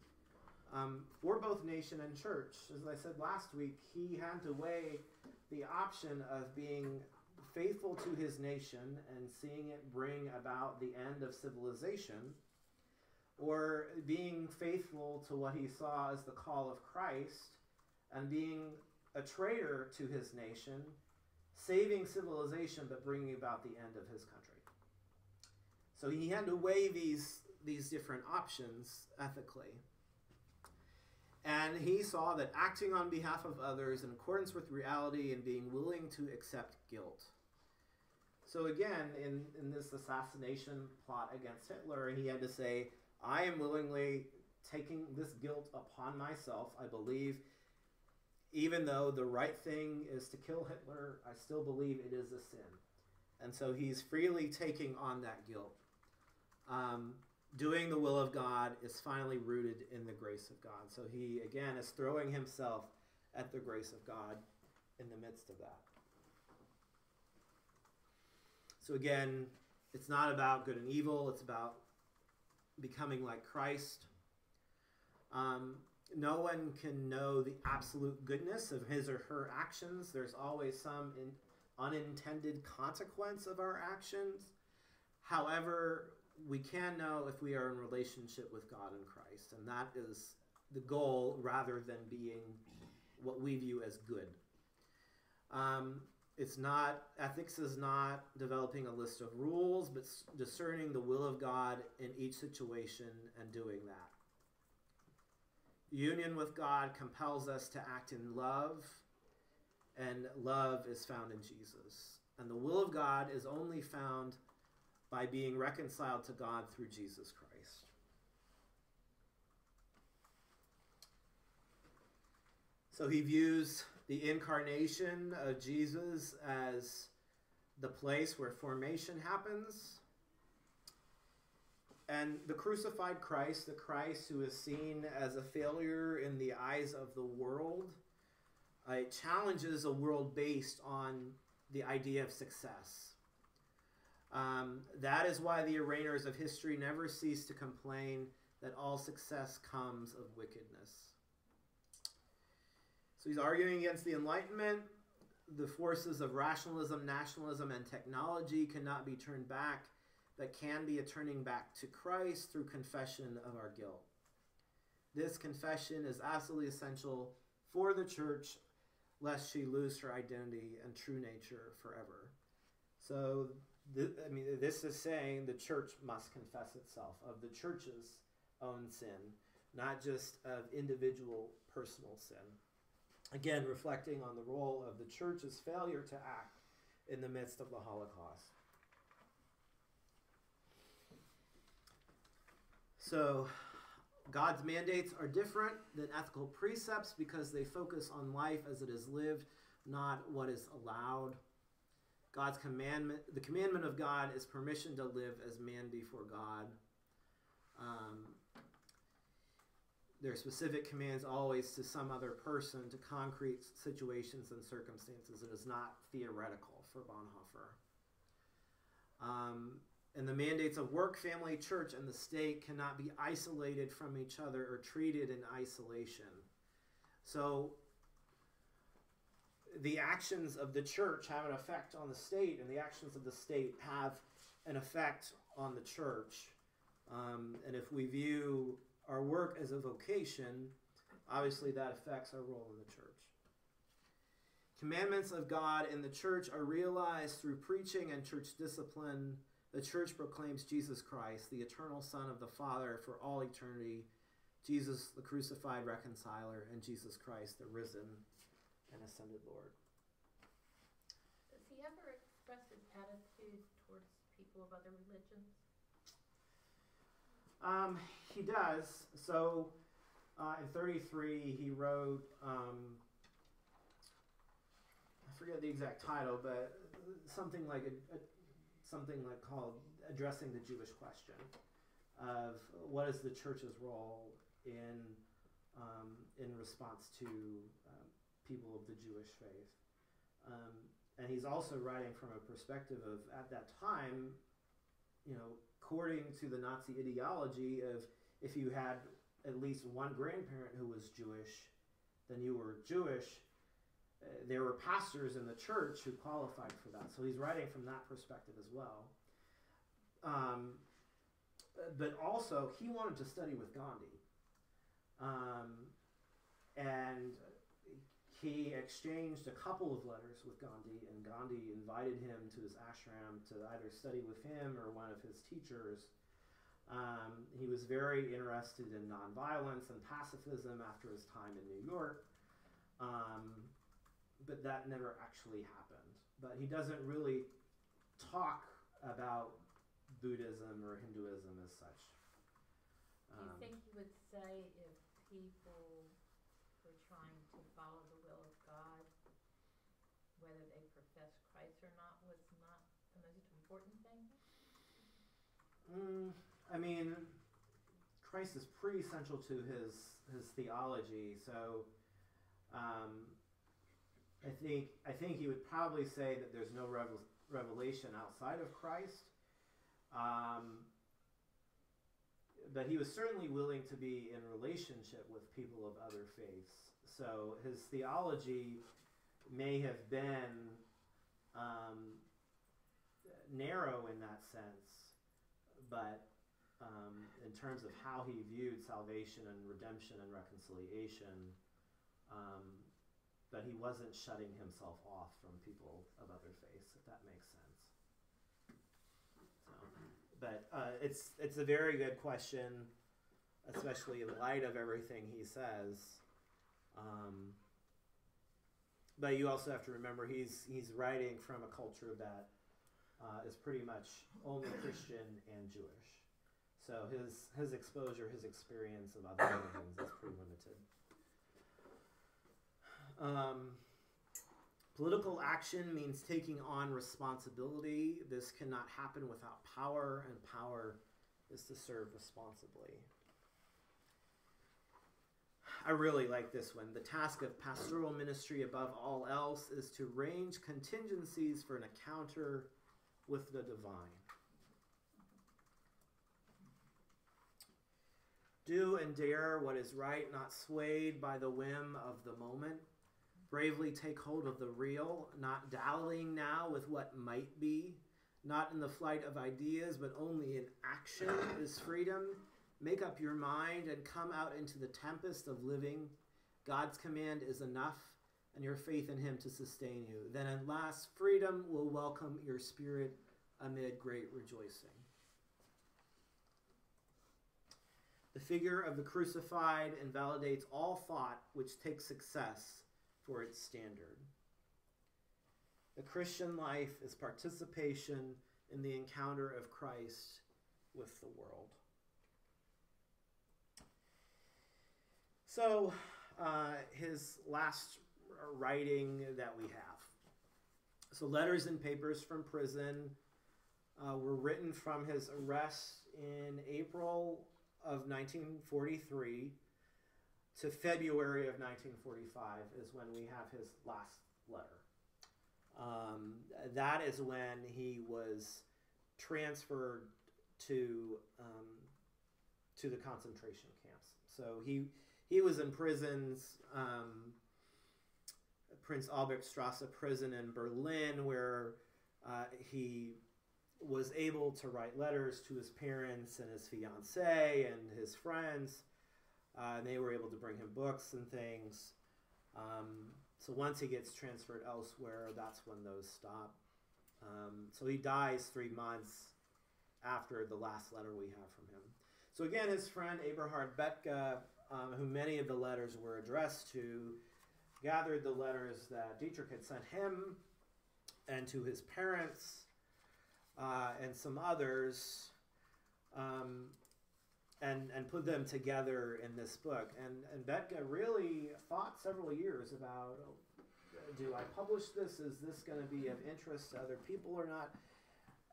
um, for both nation and church? As I said last week, he had to weigh the option of being faithful to his nation and seeing it bring about the end of civilization, or being faithful to what he saw as the call of Christ and being a traitor to his nation saving civilization but bringing about the end of his country. So he had to weigh these, these different options ethically. And he saw that acting on behalf of others in accordance with reality and being willing to accept guilt. So again, in, in this assassination plot against Hitler, he had to say, I am willingly taking this guilt upon myself. I believe even though the right thing is to kill Hitler, I still believe it is a sin. And so he's freely taking on that guilt. Um, doing the will of God is finally rooted in the grace of God. So he, again, is throwing himself at the grace of God in the midst of that. So again, it's not about good and evil, it's about becoming like Christ. Um, no one can know the absolute goodness of his or her actions. There's always some in, unintended consequence of our actions. However, we can know if we are in relationship with God and Christ, and that is the goal rather than being what we view as good. Um, it's not ethics is not developing a list of rules, but discerning the will of God in each situation and doing that. Union with God compels us to act in love, and love is found in Jesus. And the will of God is only found by being reconciled to God through Jesus Christ. So he views the incarnation of Jesus as the place where formation happens and the crucified Christ, the Christ who is seen as a failure in the eyes of the world, uh, it challenges a world based on the idea of success. Um, that is why the arraigner's of history never cease to complain that all success comes of wickedness. So he's arguing against the Enlightenment. The forces of rationalism, nationalism, and technology cannot be turned back that can be a turning back to Christ through confession of our guilt. This confession is absolutely essential for the church, lest she lose her identity and true nature forever. So, th- I mean, this is saying the church must confess itself of the church's own sin, not just of individual personal sin. Again, reflecting on the role of the church's failure to act in the midst of the Holocaust. So, God's mandates are different than ethical precepts because they focus on life as it is lived, not what is allowed. God's commandment, the commandment of God is permission to live as man before God. Um, There are specific commands always to some other person to concrete situations and circumstances. It is not theoretical for Bonhoeffer. Um, and the mandates of work, family, church, and the state cannot be isolated from each other or treated in isolation. So the actions of the church have an effect on the state, and the actions of the state have an effect on the church. Um, and if we view our work as a vocation, obviously that affects our role in the church. Commandments of God in the church are realized through preaching and church discipline. The church proclaims Jesus Christ, the eternal Son of the Father for all eternity, Jesus, the crucified reconciler, and Jesus Christ, the risen and ascended Lord. Does he ever express his attitude towards people of other religions? Um, he does. So uh, in 33, he wrote, um, I forget the exact title, but something like a, a, something like called addressing the Jewish question of what is the church's role in um, in response to people of the Jewish faith. Um, and he's also writing from a perspective of at that time, you know, according to the Nazi ideology of if you had at least one grandparent who was Jewish, then you were Jewish. Uh, there were pastors in the church who qualified for that. So he's writing from that perspective as well. Um, but also, he wanted to study with Gandhi. Um, and he exchanged a couple of letters with Gandhi, and Gandhi invited him to his ashram to either study with him or one of his teachers. Um, he was very interested in nonviolence and pacifism after his time in New York, um, but that never actually happened. But he doesn't really talk about Buddhism or Hinduism as such. Do you Um, think he would say if people were trying to follow the will of God, whether they profess Christ or not was not the most important thing? Mm, I mean, Christ is pretty central to his his theology, so um, I think I think he would probably say that there's no revel- revelation outside of Christ. Um, but he was certainly willing to be in relationship with people of other faiths. So his theology may have been um, narrow in that sense, but um, in terms of how he viewed salvation and redemption and reconciliation, um, but he wasn't shutting himself off from people of other faiths, if that makes sense. So, but uh, it's it's a very good question, especially in light of everything he says. Um, but you also have to remember he's he's writing from a culture that uh, is pretty much only Christian and Jewish. So his his exposure, his experience of other religions is pretty limited. Um, political action means taking on responsibility. This cannot happen without power, and power is to serve responsibly. I really like this one. The task of pastoral ministry, above all else, is to range contingencies for an encounter with the divine. Do and dare what is right, not swayed by the whim of the moment. Bravely take hold of the real, not dallying now with what might be. Not in the flight of ideas, but only in action is freedom. Make up your mind and come out into the tempest of living. God's command is enough, and your faith in Him to sustain you. Then at last, freedom will welcome your spirit amid great rejoicing. The figure of the crucified invalidates all thought which takes success for its standard. The Christian life is participation in the encounter of Christ with the world. So, uh, his last writing that we have. So, letters and papers from prison uh, were written from his arrest in April of 1943. to February of 1945 is when we have his last letter. Um, that is when he was transferred to um, to the concentration camps. So he he was in prisons, um, Prince Albrechtstrasse prison in Berlin, where uh, he was able to write letters to his parents and his fiance and his friends. Uh, and they were able to bring him books and things. Um, so once he gets transferred elsewhere, that's when those stop. Um, so he dies three months after the last letter we have from him. So again, his friend Eberhard Bethge, um, who many of the letters were addressed to, gathered the letters that Dietrich had sent him and to his parents uh, and some others, um, and and put them together in this book. And and Bethge really thought several years about, oh, do I publish this? Is this going to be of interest to other people or not?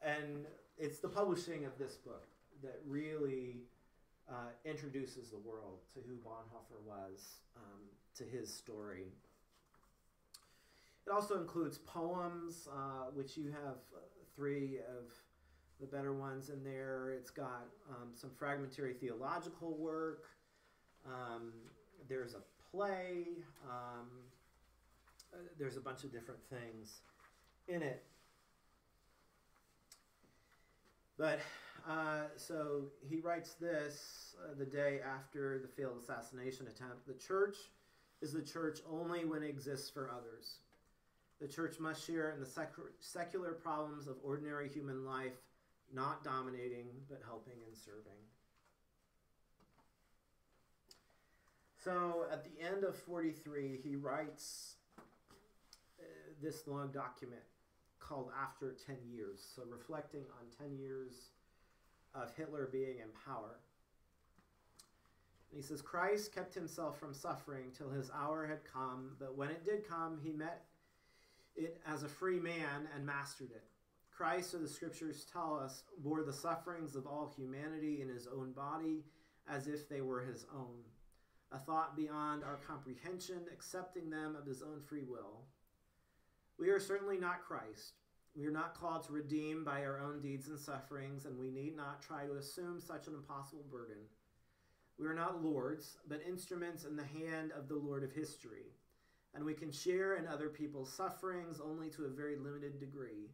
And it's the publishing of this book that really uh, introduces the world to who Bonhoeffer was, um, to his story. It also includes poems, uh, which you have uh, three of the better ones in there. It's got um, some fragmentary theological work. Um, there's a play. Um, uh, there's a bunch of different things in it. But uh, so he writes this uh, the day after the failed assassination attempt. The church is the church only when it exists for others. The church must share in the sec- secular problems of ordinary human life, not dominating, but helping and serving. So at the end of 43, he writes uh, this long document called After 10 Years. So reflecting on 10 years of Hitler being in power. And he says, Christ kept himself from suffering till his hour had come, but when it did come, he met it as a free man and mastered it. Christ, or the scriptures tell us, bore the sufferings of all humanity in his own body as if they were his own, a thought beyond our comprehension, accepting them of his own free will. We are certainly not Christ. We are not called to redeem by our own deeds and sufferings, and we need not try to assume such an impossible burden. We are not lords, but instruments in the hand of the Lord of history and we can share in other people's sufferings only to a very limited degree.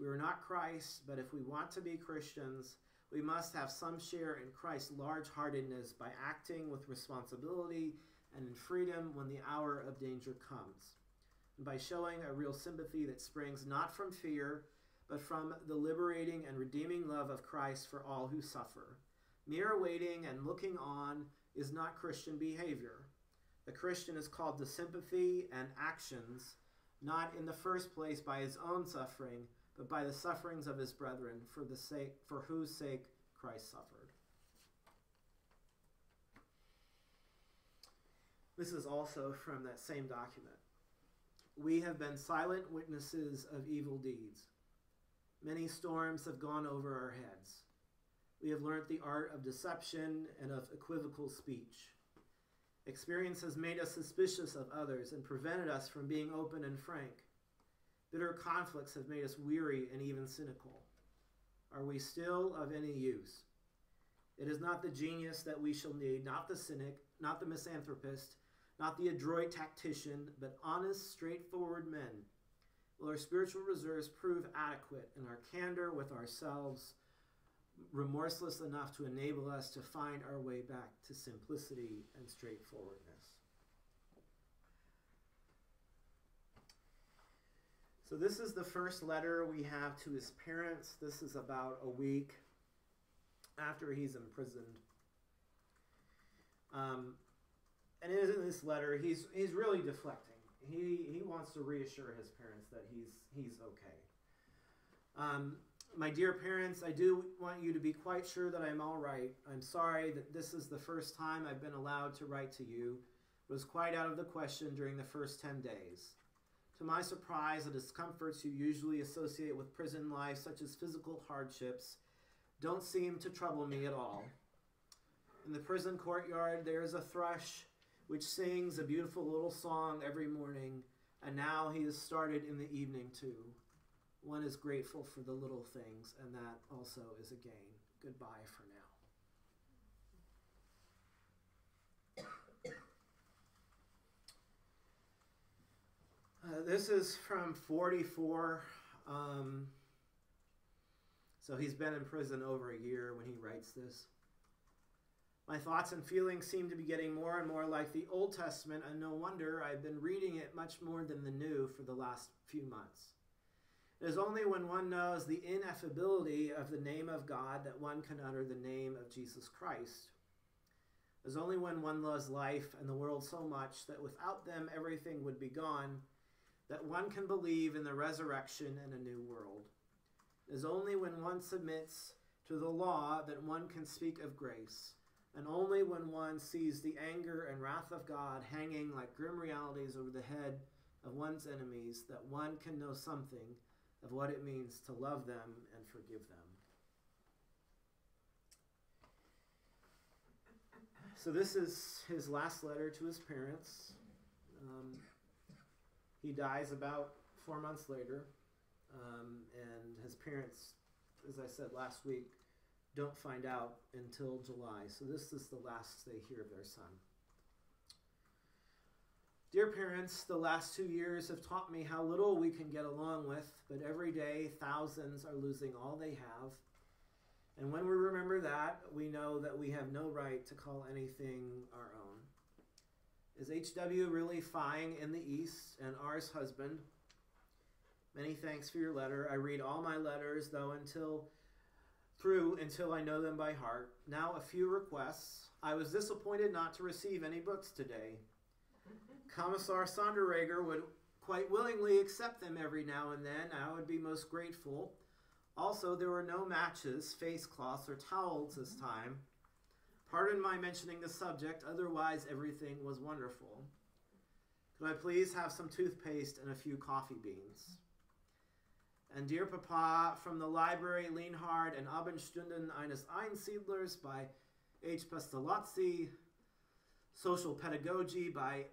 We are not Christ, but if we want to be Christians, we must have some share in Christ's large heartedness by acting with responsibility and in freedom when the hour of danger comes, and by showing a real sympathy that springs not from fear, but from the liberating and redeeming love of Christ for all who suffer. Mere waiting and looking on is not Christian behavior. The Christian is called to sympathy and actions, not in the first place by his own suffering, but by the sufferings of his brethren, for the sake for whose sake Christ suffered. This is also from that same document. We have been silent witnesses of evil deeds. Many storms have gone over our heads. We have learnt the art of deception and of equivocal speech. Experience has made us suspicious of others and prevented us from being open and frank. Bitter conflicts have made us weary and even cynical. Are we still of any use? It is not the genius that we shall need, not the cynic, not the misanthropist, not the adroit tactician, but honest, straightforward men. Will our spiritual reserves prove adequate in our candor with ourselves? Remorseless enough to enable us to find our way back to simplicity and straightforwardness. So, this is the first letter we have to his parents. This is about a week after he's imprisoned. Um, and in this letter, he's, he's really deflecting. He, he wants to reassure his parents that he's, he's okay. Um, my dear parents, I do want you to be quite sure that I'm all right. I'm sorry that this is the first time I've been allowed to write to you. It was quite out of the question during the first 10 days. To my surprise, the discomforts you usually associate with prison life, such as physical hardships, don't seem to trouble me at all. In the prison courtyard, there is a thrush which sings a beautiful little song every morning, and now he has started in the evening too. One is grateful for the little things, and that also is a gain. Goodbye for now. Uh, this is from 44. Um, so he's been in prison over a year when he writes this. My thoughts and feelings seem to be getting more and more like the Old Testament, and no wonder I've been reading it much more than the New for the last few months. It is only when one knows the ineffability of the name of God that one can utter the name of Jesus Christ. It is only when one loves life and the world so much that without them everything would be gone that one can believe in the resurrection and a new world. It is only when one submits to the law that one can speak of grace and only when one sees the anger and wrath of God hanging like grim realities over the head of one's enemies that one can know something of what it means to love them and forgive them. So, this is his last letter to his parents. Um, he dies about four months later, um, and his parents, as I said last week, don't find out until July. So this is the last they hear of their son. Dear parents, the last two years have taught me how little we can get along with, but every day thousands are losing all they have. And when we remember that, we know that we have no right to call anything our own. Is HW really fine in the East and ours husband? Many thanks for your letter. I read all my letters, though, until through until I know them by heart. Now, a few requests. I was disappointed not to receive any books today. Commissar Sonderegger would quite willingly accept them every now and then. I would be most grateful. Also, there were no matches, face cloths, or towels this mm-hmm. time. Pardon my mentioning the subject, otherwise, everything was wonderful. Could I please have some toothpaste and a few coffee beans? And Dear Papa, from the library Lienhard and Abendstunden eines Einsiedlers by H. Pestalozzi, Social Pedagogy by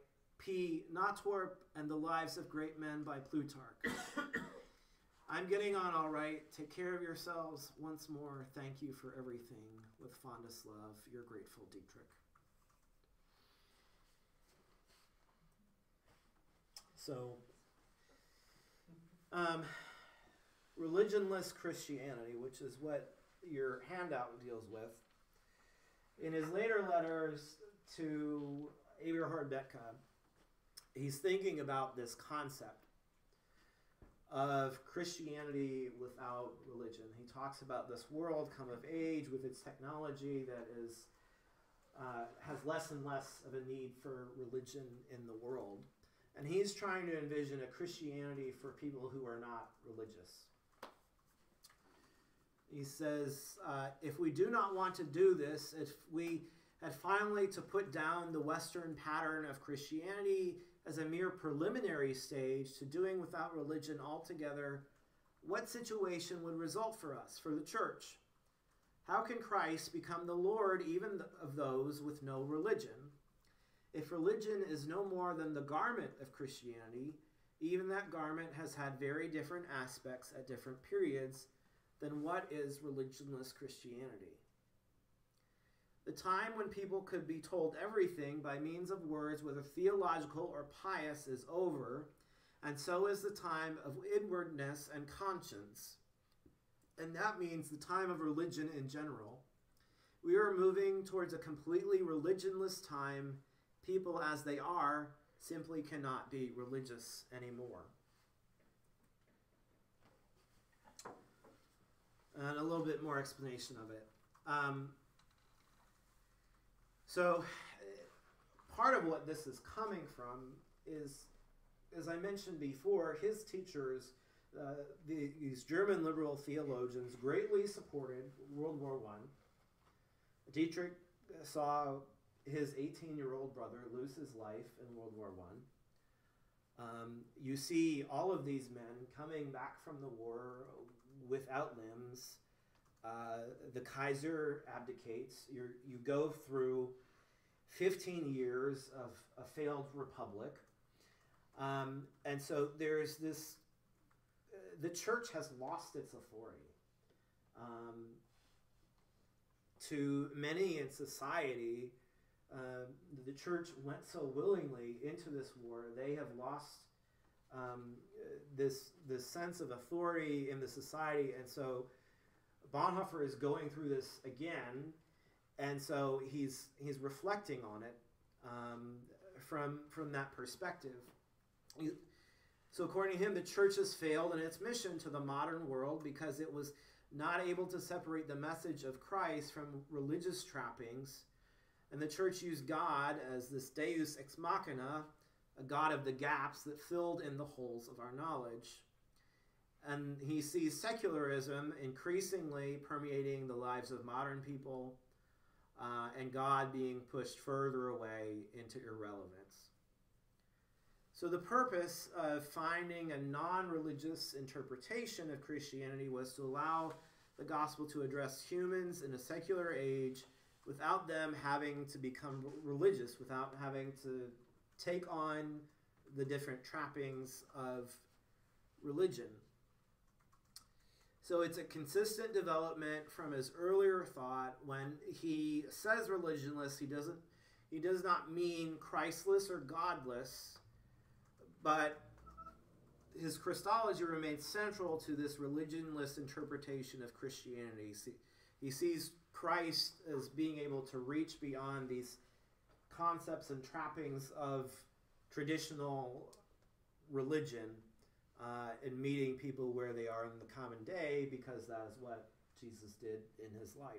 P. Natorp and The Lives of Great Men by Plutarch. I'm getting on all right. Take care of yourselves. Once more, thank you for everything. With fondest love, your grateful Dietrich. So, um, religionless Christianity, which is what your handout deals with. In his later letters to Eberhard Bethge, he's thinking about this concept of Christianity without religion. He talks about this world come of age with its technology that is uh, has less and less of a need for religion in the world. And he's trying to envision a Christianity for people who are not religious. He says, uh, if we do not want to do this, if we had finally to put down the Western pattern of Christianity as a mere preliminary stage to doing without religion altogether, what situation would result for us, for the church? How can Christ become the Lord even of those with no religion? If religion is no more than the garment of Christianity, even that garment has had very different aspects at different periods then what is religionless Christianity? The time when people could be told everything by means of words, whether theological or pious, is over, and so is the time of inwardness and conscience. And that means the time of religion in general. We are moving towards a completely religionless time. People, as they are, simply cannot be religious anymore. and a little bit more explanation of it. Um, so, part of what this is coming from is, as I mentioned before, his teachers, uh, the, these German liberal theologians, greatly supported World War One. Dietrich saw his 18-year-old brother lose his life in World War One. Um, you see all of these men coming back from the war without limbs. Uh, the Kaiser abdicates. you you go through 15 years of a failed republic. Um, and so there's this, the church has lost its authority. Um, to many in society, uh, the church went so willingly into this war, they have lost um, this, this sense of authority in the society. And so Bonhoeffer is going through this again and so he's he's reflecting on it um, from from that perspective. So according to him, the church has failed in its mission to the modern world because it was not able to separate the message of Christ from religious trappings, and the church used God as this Deus ex machina, a God of the gaps that filled in the holes of our knowledge. And he sees secularism increasingly permeating the lives of modern people uh, and God being pushed further away into irrelevance. So, the purpose of finding a non religious interpretation of Christianity was to allow the gospel to address humans in a secular age without them having to become religious, without having to take on the different trappings of religion. So it's a consistent development from his earlier thought when he says religionless, he doesn't he does not mean Christless or godless, but his Christology remains central to this religionless interpretation of Christianity. He sees Christ as being able to reach beyond these concepts and trappings of traditional religion uh, and meeting people where they are in the common day because that is what Jesus did in his life.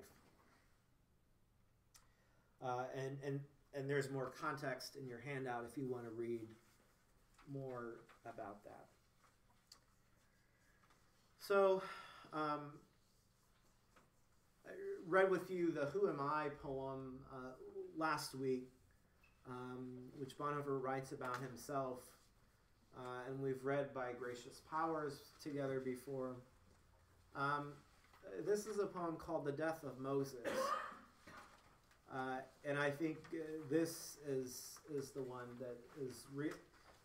Uh, and, and, and there's more context in your handout if you want to read more about that. So, um, I read with you the Who Am I poem uh, last week, um, which Bonhoeffer writes about himself uh, and we've read by Gracious Powers together before. Um, this is a poem called The Death of Moses. Uh, and I think uh, this is, is the one that is, re-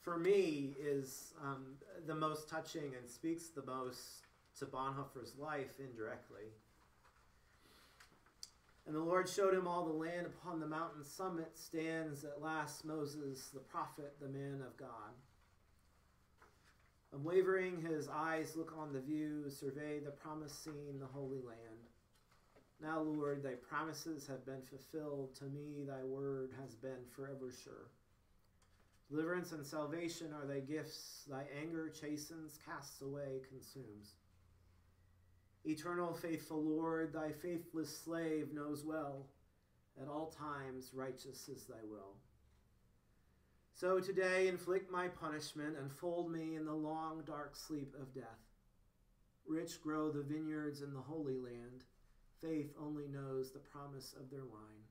for me, is um, the most touching and speaks the most to Bonhoeffer's life indirectly. And the Lord showed him all the land upon the mountain summit stands at last Moses, the prophet, the man of God. Unwavering, his eyes look on the view, survey the promised scene, the Holy Land. Now, Lord, thy promises have been fulfilled. To me, thy word has been forever sure. Deliverance and salvation are thy gifts. Thy anger chastens, casts away, consumes. Eternal, faithful Lord, thy faithless slave knows well. At all times, righteous is thy will. So today inflict my punishment and fold me in the long dark sleep of death. Rich grow the vineyards in the Holy Land. Faith only knows the promise of their wine.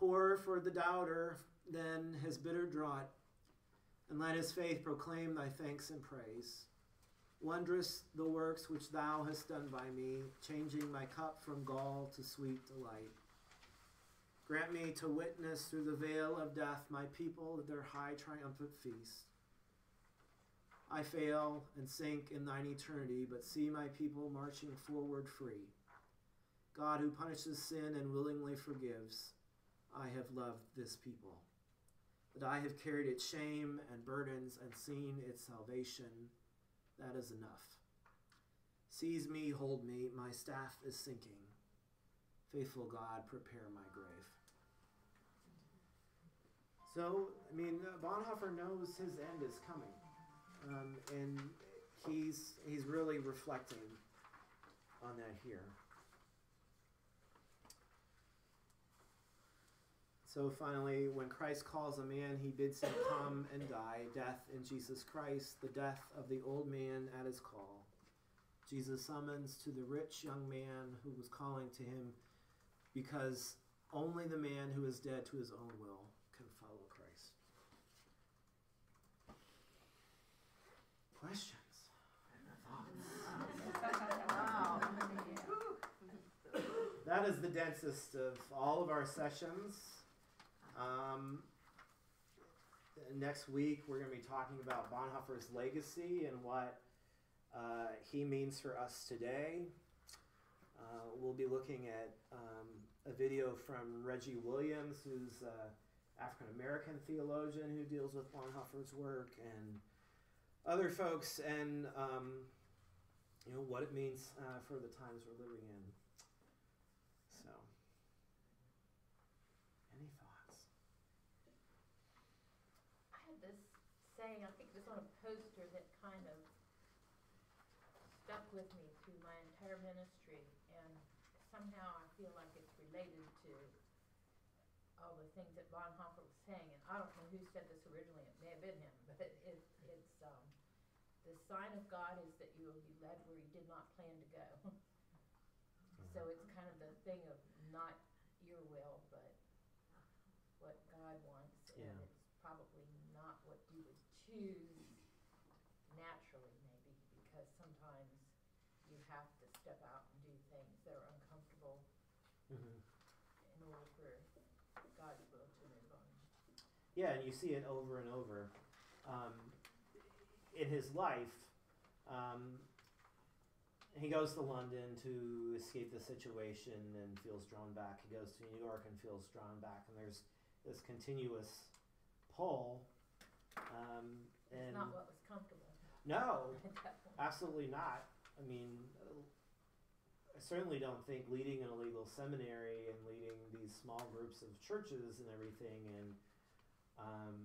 Pour for the doubter then his bitter draught, and let his faith proclaim thy thanks and praise. Wondrous the works which thou hast done by me, changing my cup from gall to sweet delight. Grant me to witness through the veil of death my people their high triumphant feast. I fail and sink in thine eternity, but see my people marching forward free. God who punishes sin and willingly forgives, I have loved this people. That I have carried its shame and burdens and seen its salvation, that is enough. Seize me, hold me, my staff is sinking. Faithful God, prepare my grave. So, I mean, Bonhoeffer knows his end is coming, um, and he's he's really reflecting on that here. So finally, when Christ calls a man, he bids him come and die. Death in Jesus Christ, the death of the old man at his call. Jesus summons to the rich young man who was calling to him because only the man who is dead to his own will questions and thoughts. Wow. That is the densest of all of our sessions. Um, next week, we're going to be talking about Bonhoeffer's legacy and what uh, he means for us today. Uh, we'll be looking at um, a video from Reggie Williams, who's an African American theologian who deals with Bonhoeffer's work, and other folks, and um, you know what it means uh, for the times we're living in. So, any thoughts? I had this saying, I think it was on a poster that kind of stuck with me through my entire ministry, and somehow I feel like it's related to all the things that Bonhoeffer was saying, and I don't know who said this originally, it may have been him, but it, it, the sign of God is that you will be led where you did not plan to go. So it's kind of the thing of not your will, but what God wants, and it's probably not what you would choose naturally, maybe, because sometimes you have to step out and do things that are uncomfortable Mm-hmm. in order for God's will to move on. Yeah, and you see it over and over. Um, in his life, um, he goes to London to escape the situation and feels drawn back. He goes to New York and feels drawn back, and there's this continuous pull. Um, and It's not what was comfortable no, at that point. Absolutely not. I mean, I certainly don't think leading an illegal seminary and leading these small groups of churches and everything and um,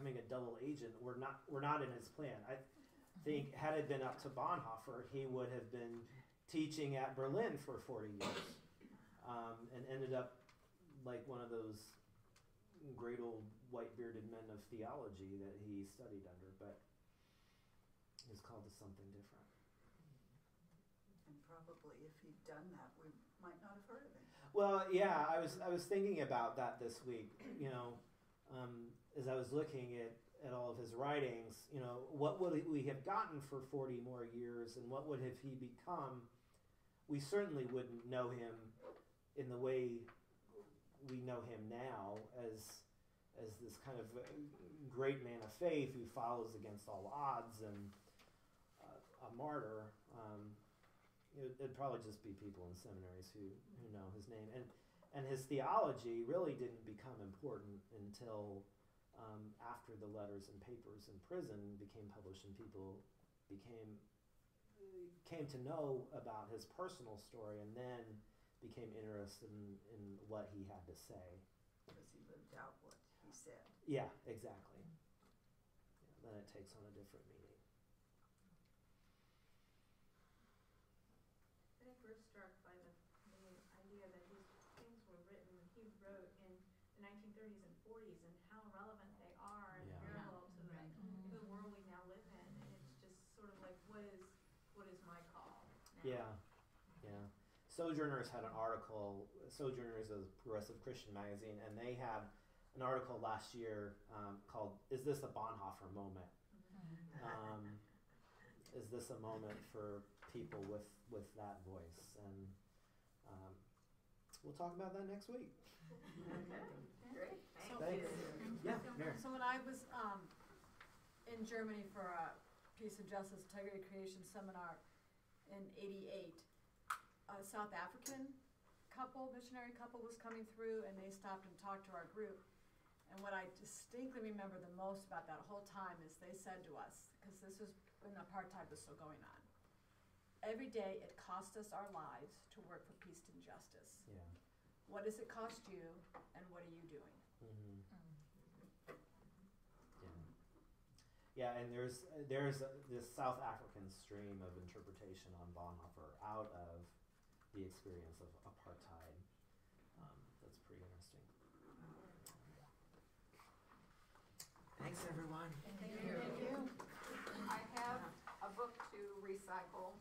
becoming a double agent were not were not in his plan. I think had it been up to Bonhoeffer, he would have been teaching at Berlin for forty years um, and ended up like one of those great old white bearded men of theology that he studied under, but he was called to something different. And probably if he'd done that, we might not have heard of him. Well, yeah, I was I was thinking about that this week. You know, um, as I was looking at at all of his writings, you know, what would we have gotten for forty more years, and what would have he become? We certainly wouldn't know him in the way we know him now as as this kind of uh, great man of faith who follows against all odds and uh, a martyr. Um, it would, it'd probably just be people in seminaries who, who know his name and and his theology really didn't become important until um, after the letters and papers in prison became published and people became came to know about his personal story and then became interested in, in what he had to say. Because he lived out what he said. Yeah, exactly. Yeah, then it takes on a different meaning. I think we're struck by the, the idea that these things were written, he wrote in the nineteen thirties and forties and how relevant they are and Yeah. parallel to the, Right. the world we now live in. And it's just sort of like, what is, what is my call now? Yeah, yeah. Sojourners had an article. Sojourners is a progressive Christian magazine, and they had an article last year um, called "Is this a Bonhoeffer moment?" Um, is this a moment for people with with that voice? And um, we'll talk about that next week. Okay. Great, So- Thanks. Yeah, Mary. So when I was um, in Germany for a Peace and Justice Integrity Creation seminar in '88, a South African couple, missionary couple, was coming through, and they stopped and talked to our group. And what I distinctly remember the most about that whole time is they said to us, because this was when apartheid was still going on, every day it cost us our lives to work for peace and justice. Yeah. What does it cost you, and what are you doing? hmm Yeah. Yeah, and there's there's uh, this South African stream of interpretation on Bonhoeffer out of the experience of apartheid. Um, that's pretty interesting. Thanks, everyone. Thank you. I have a book to recycle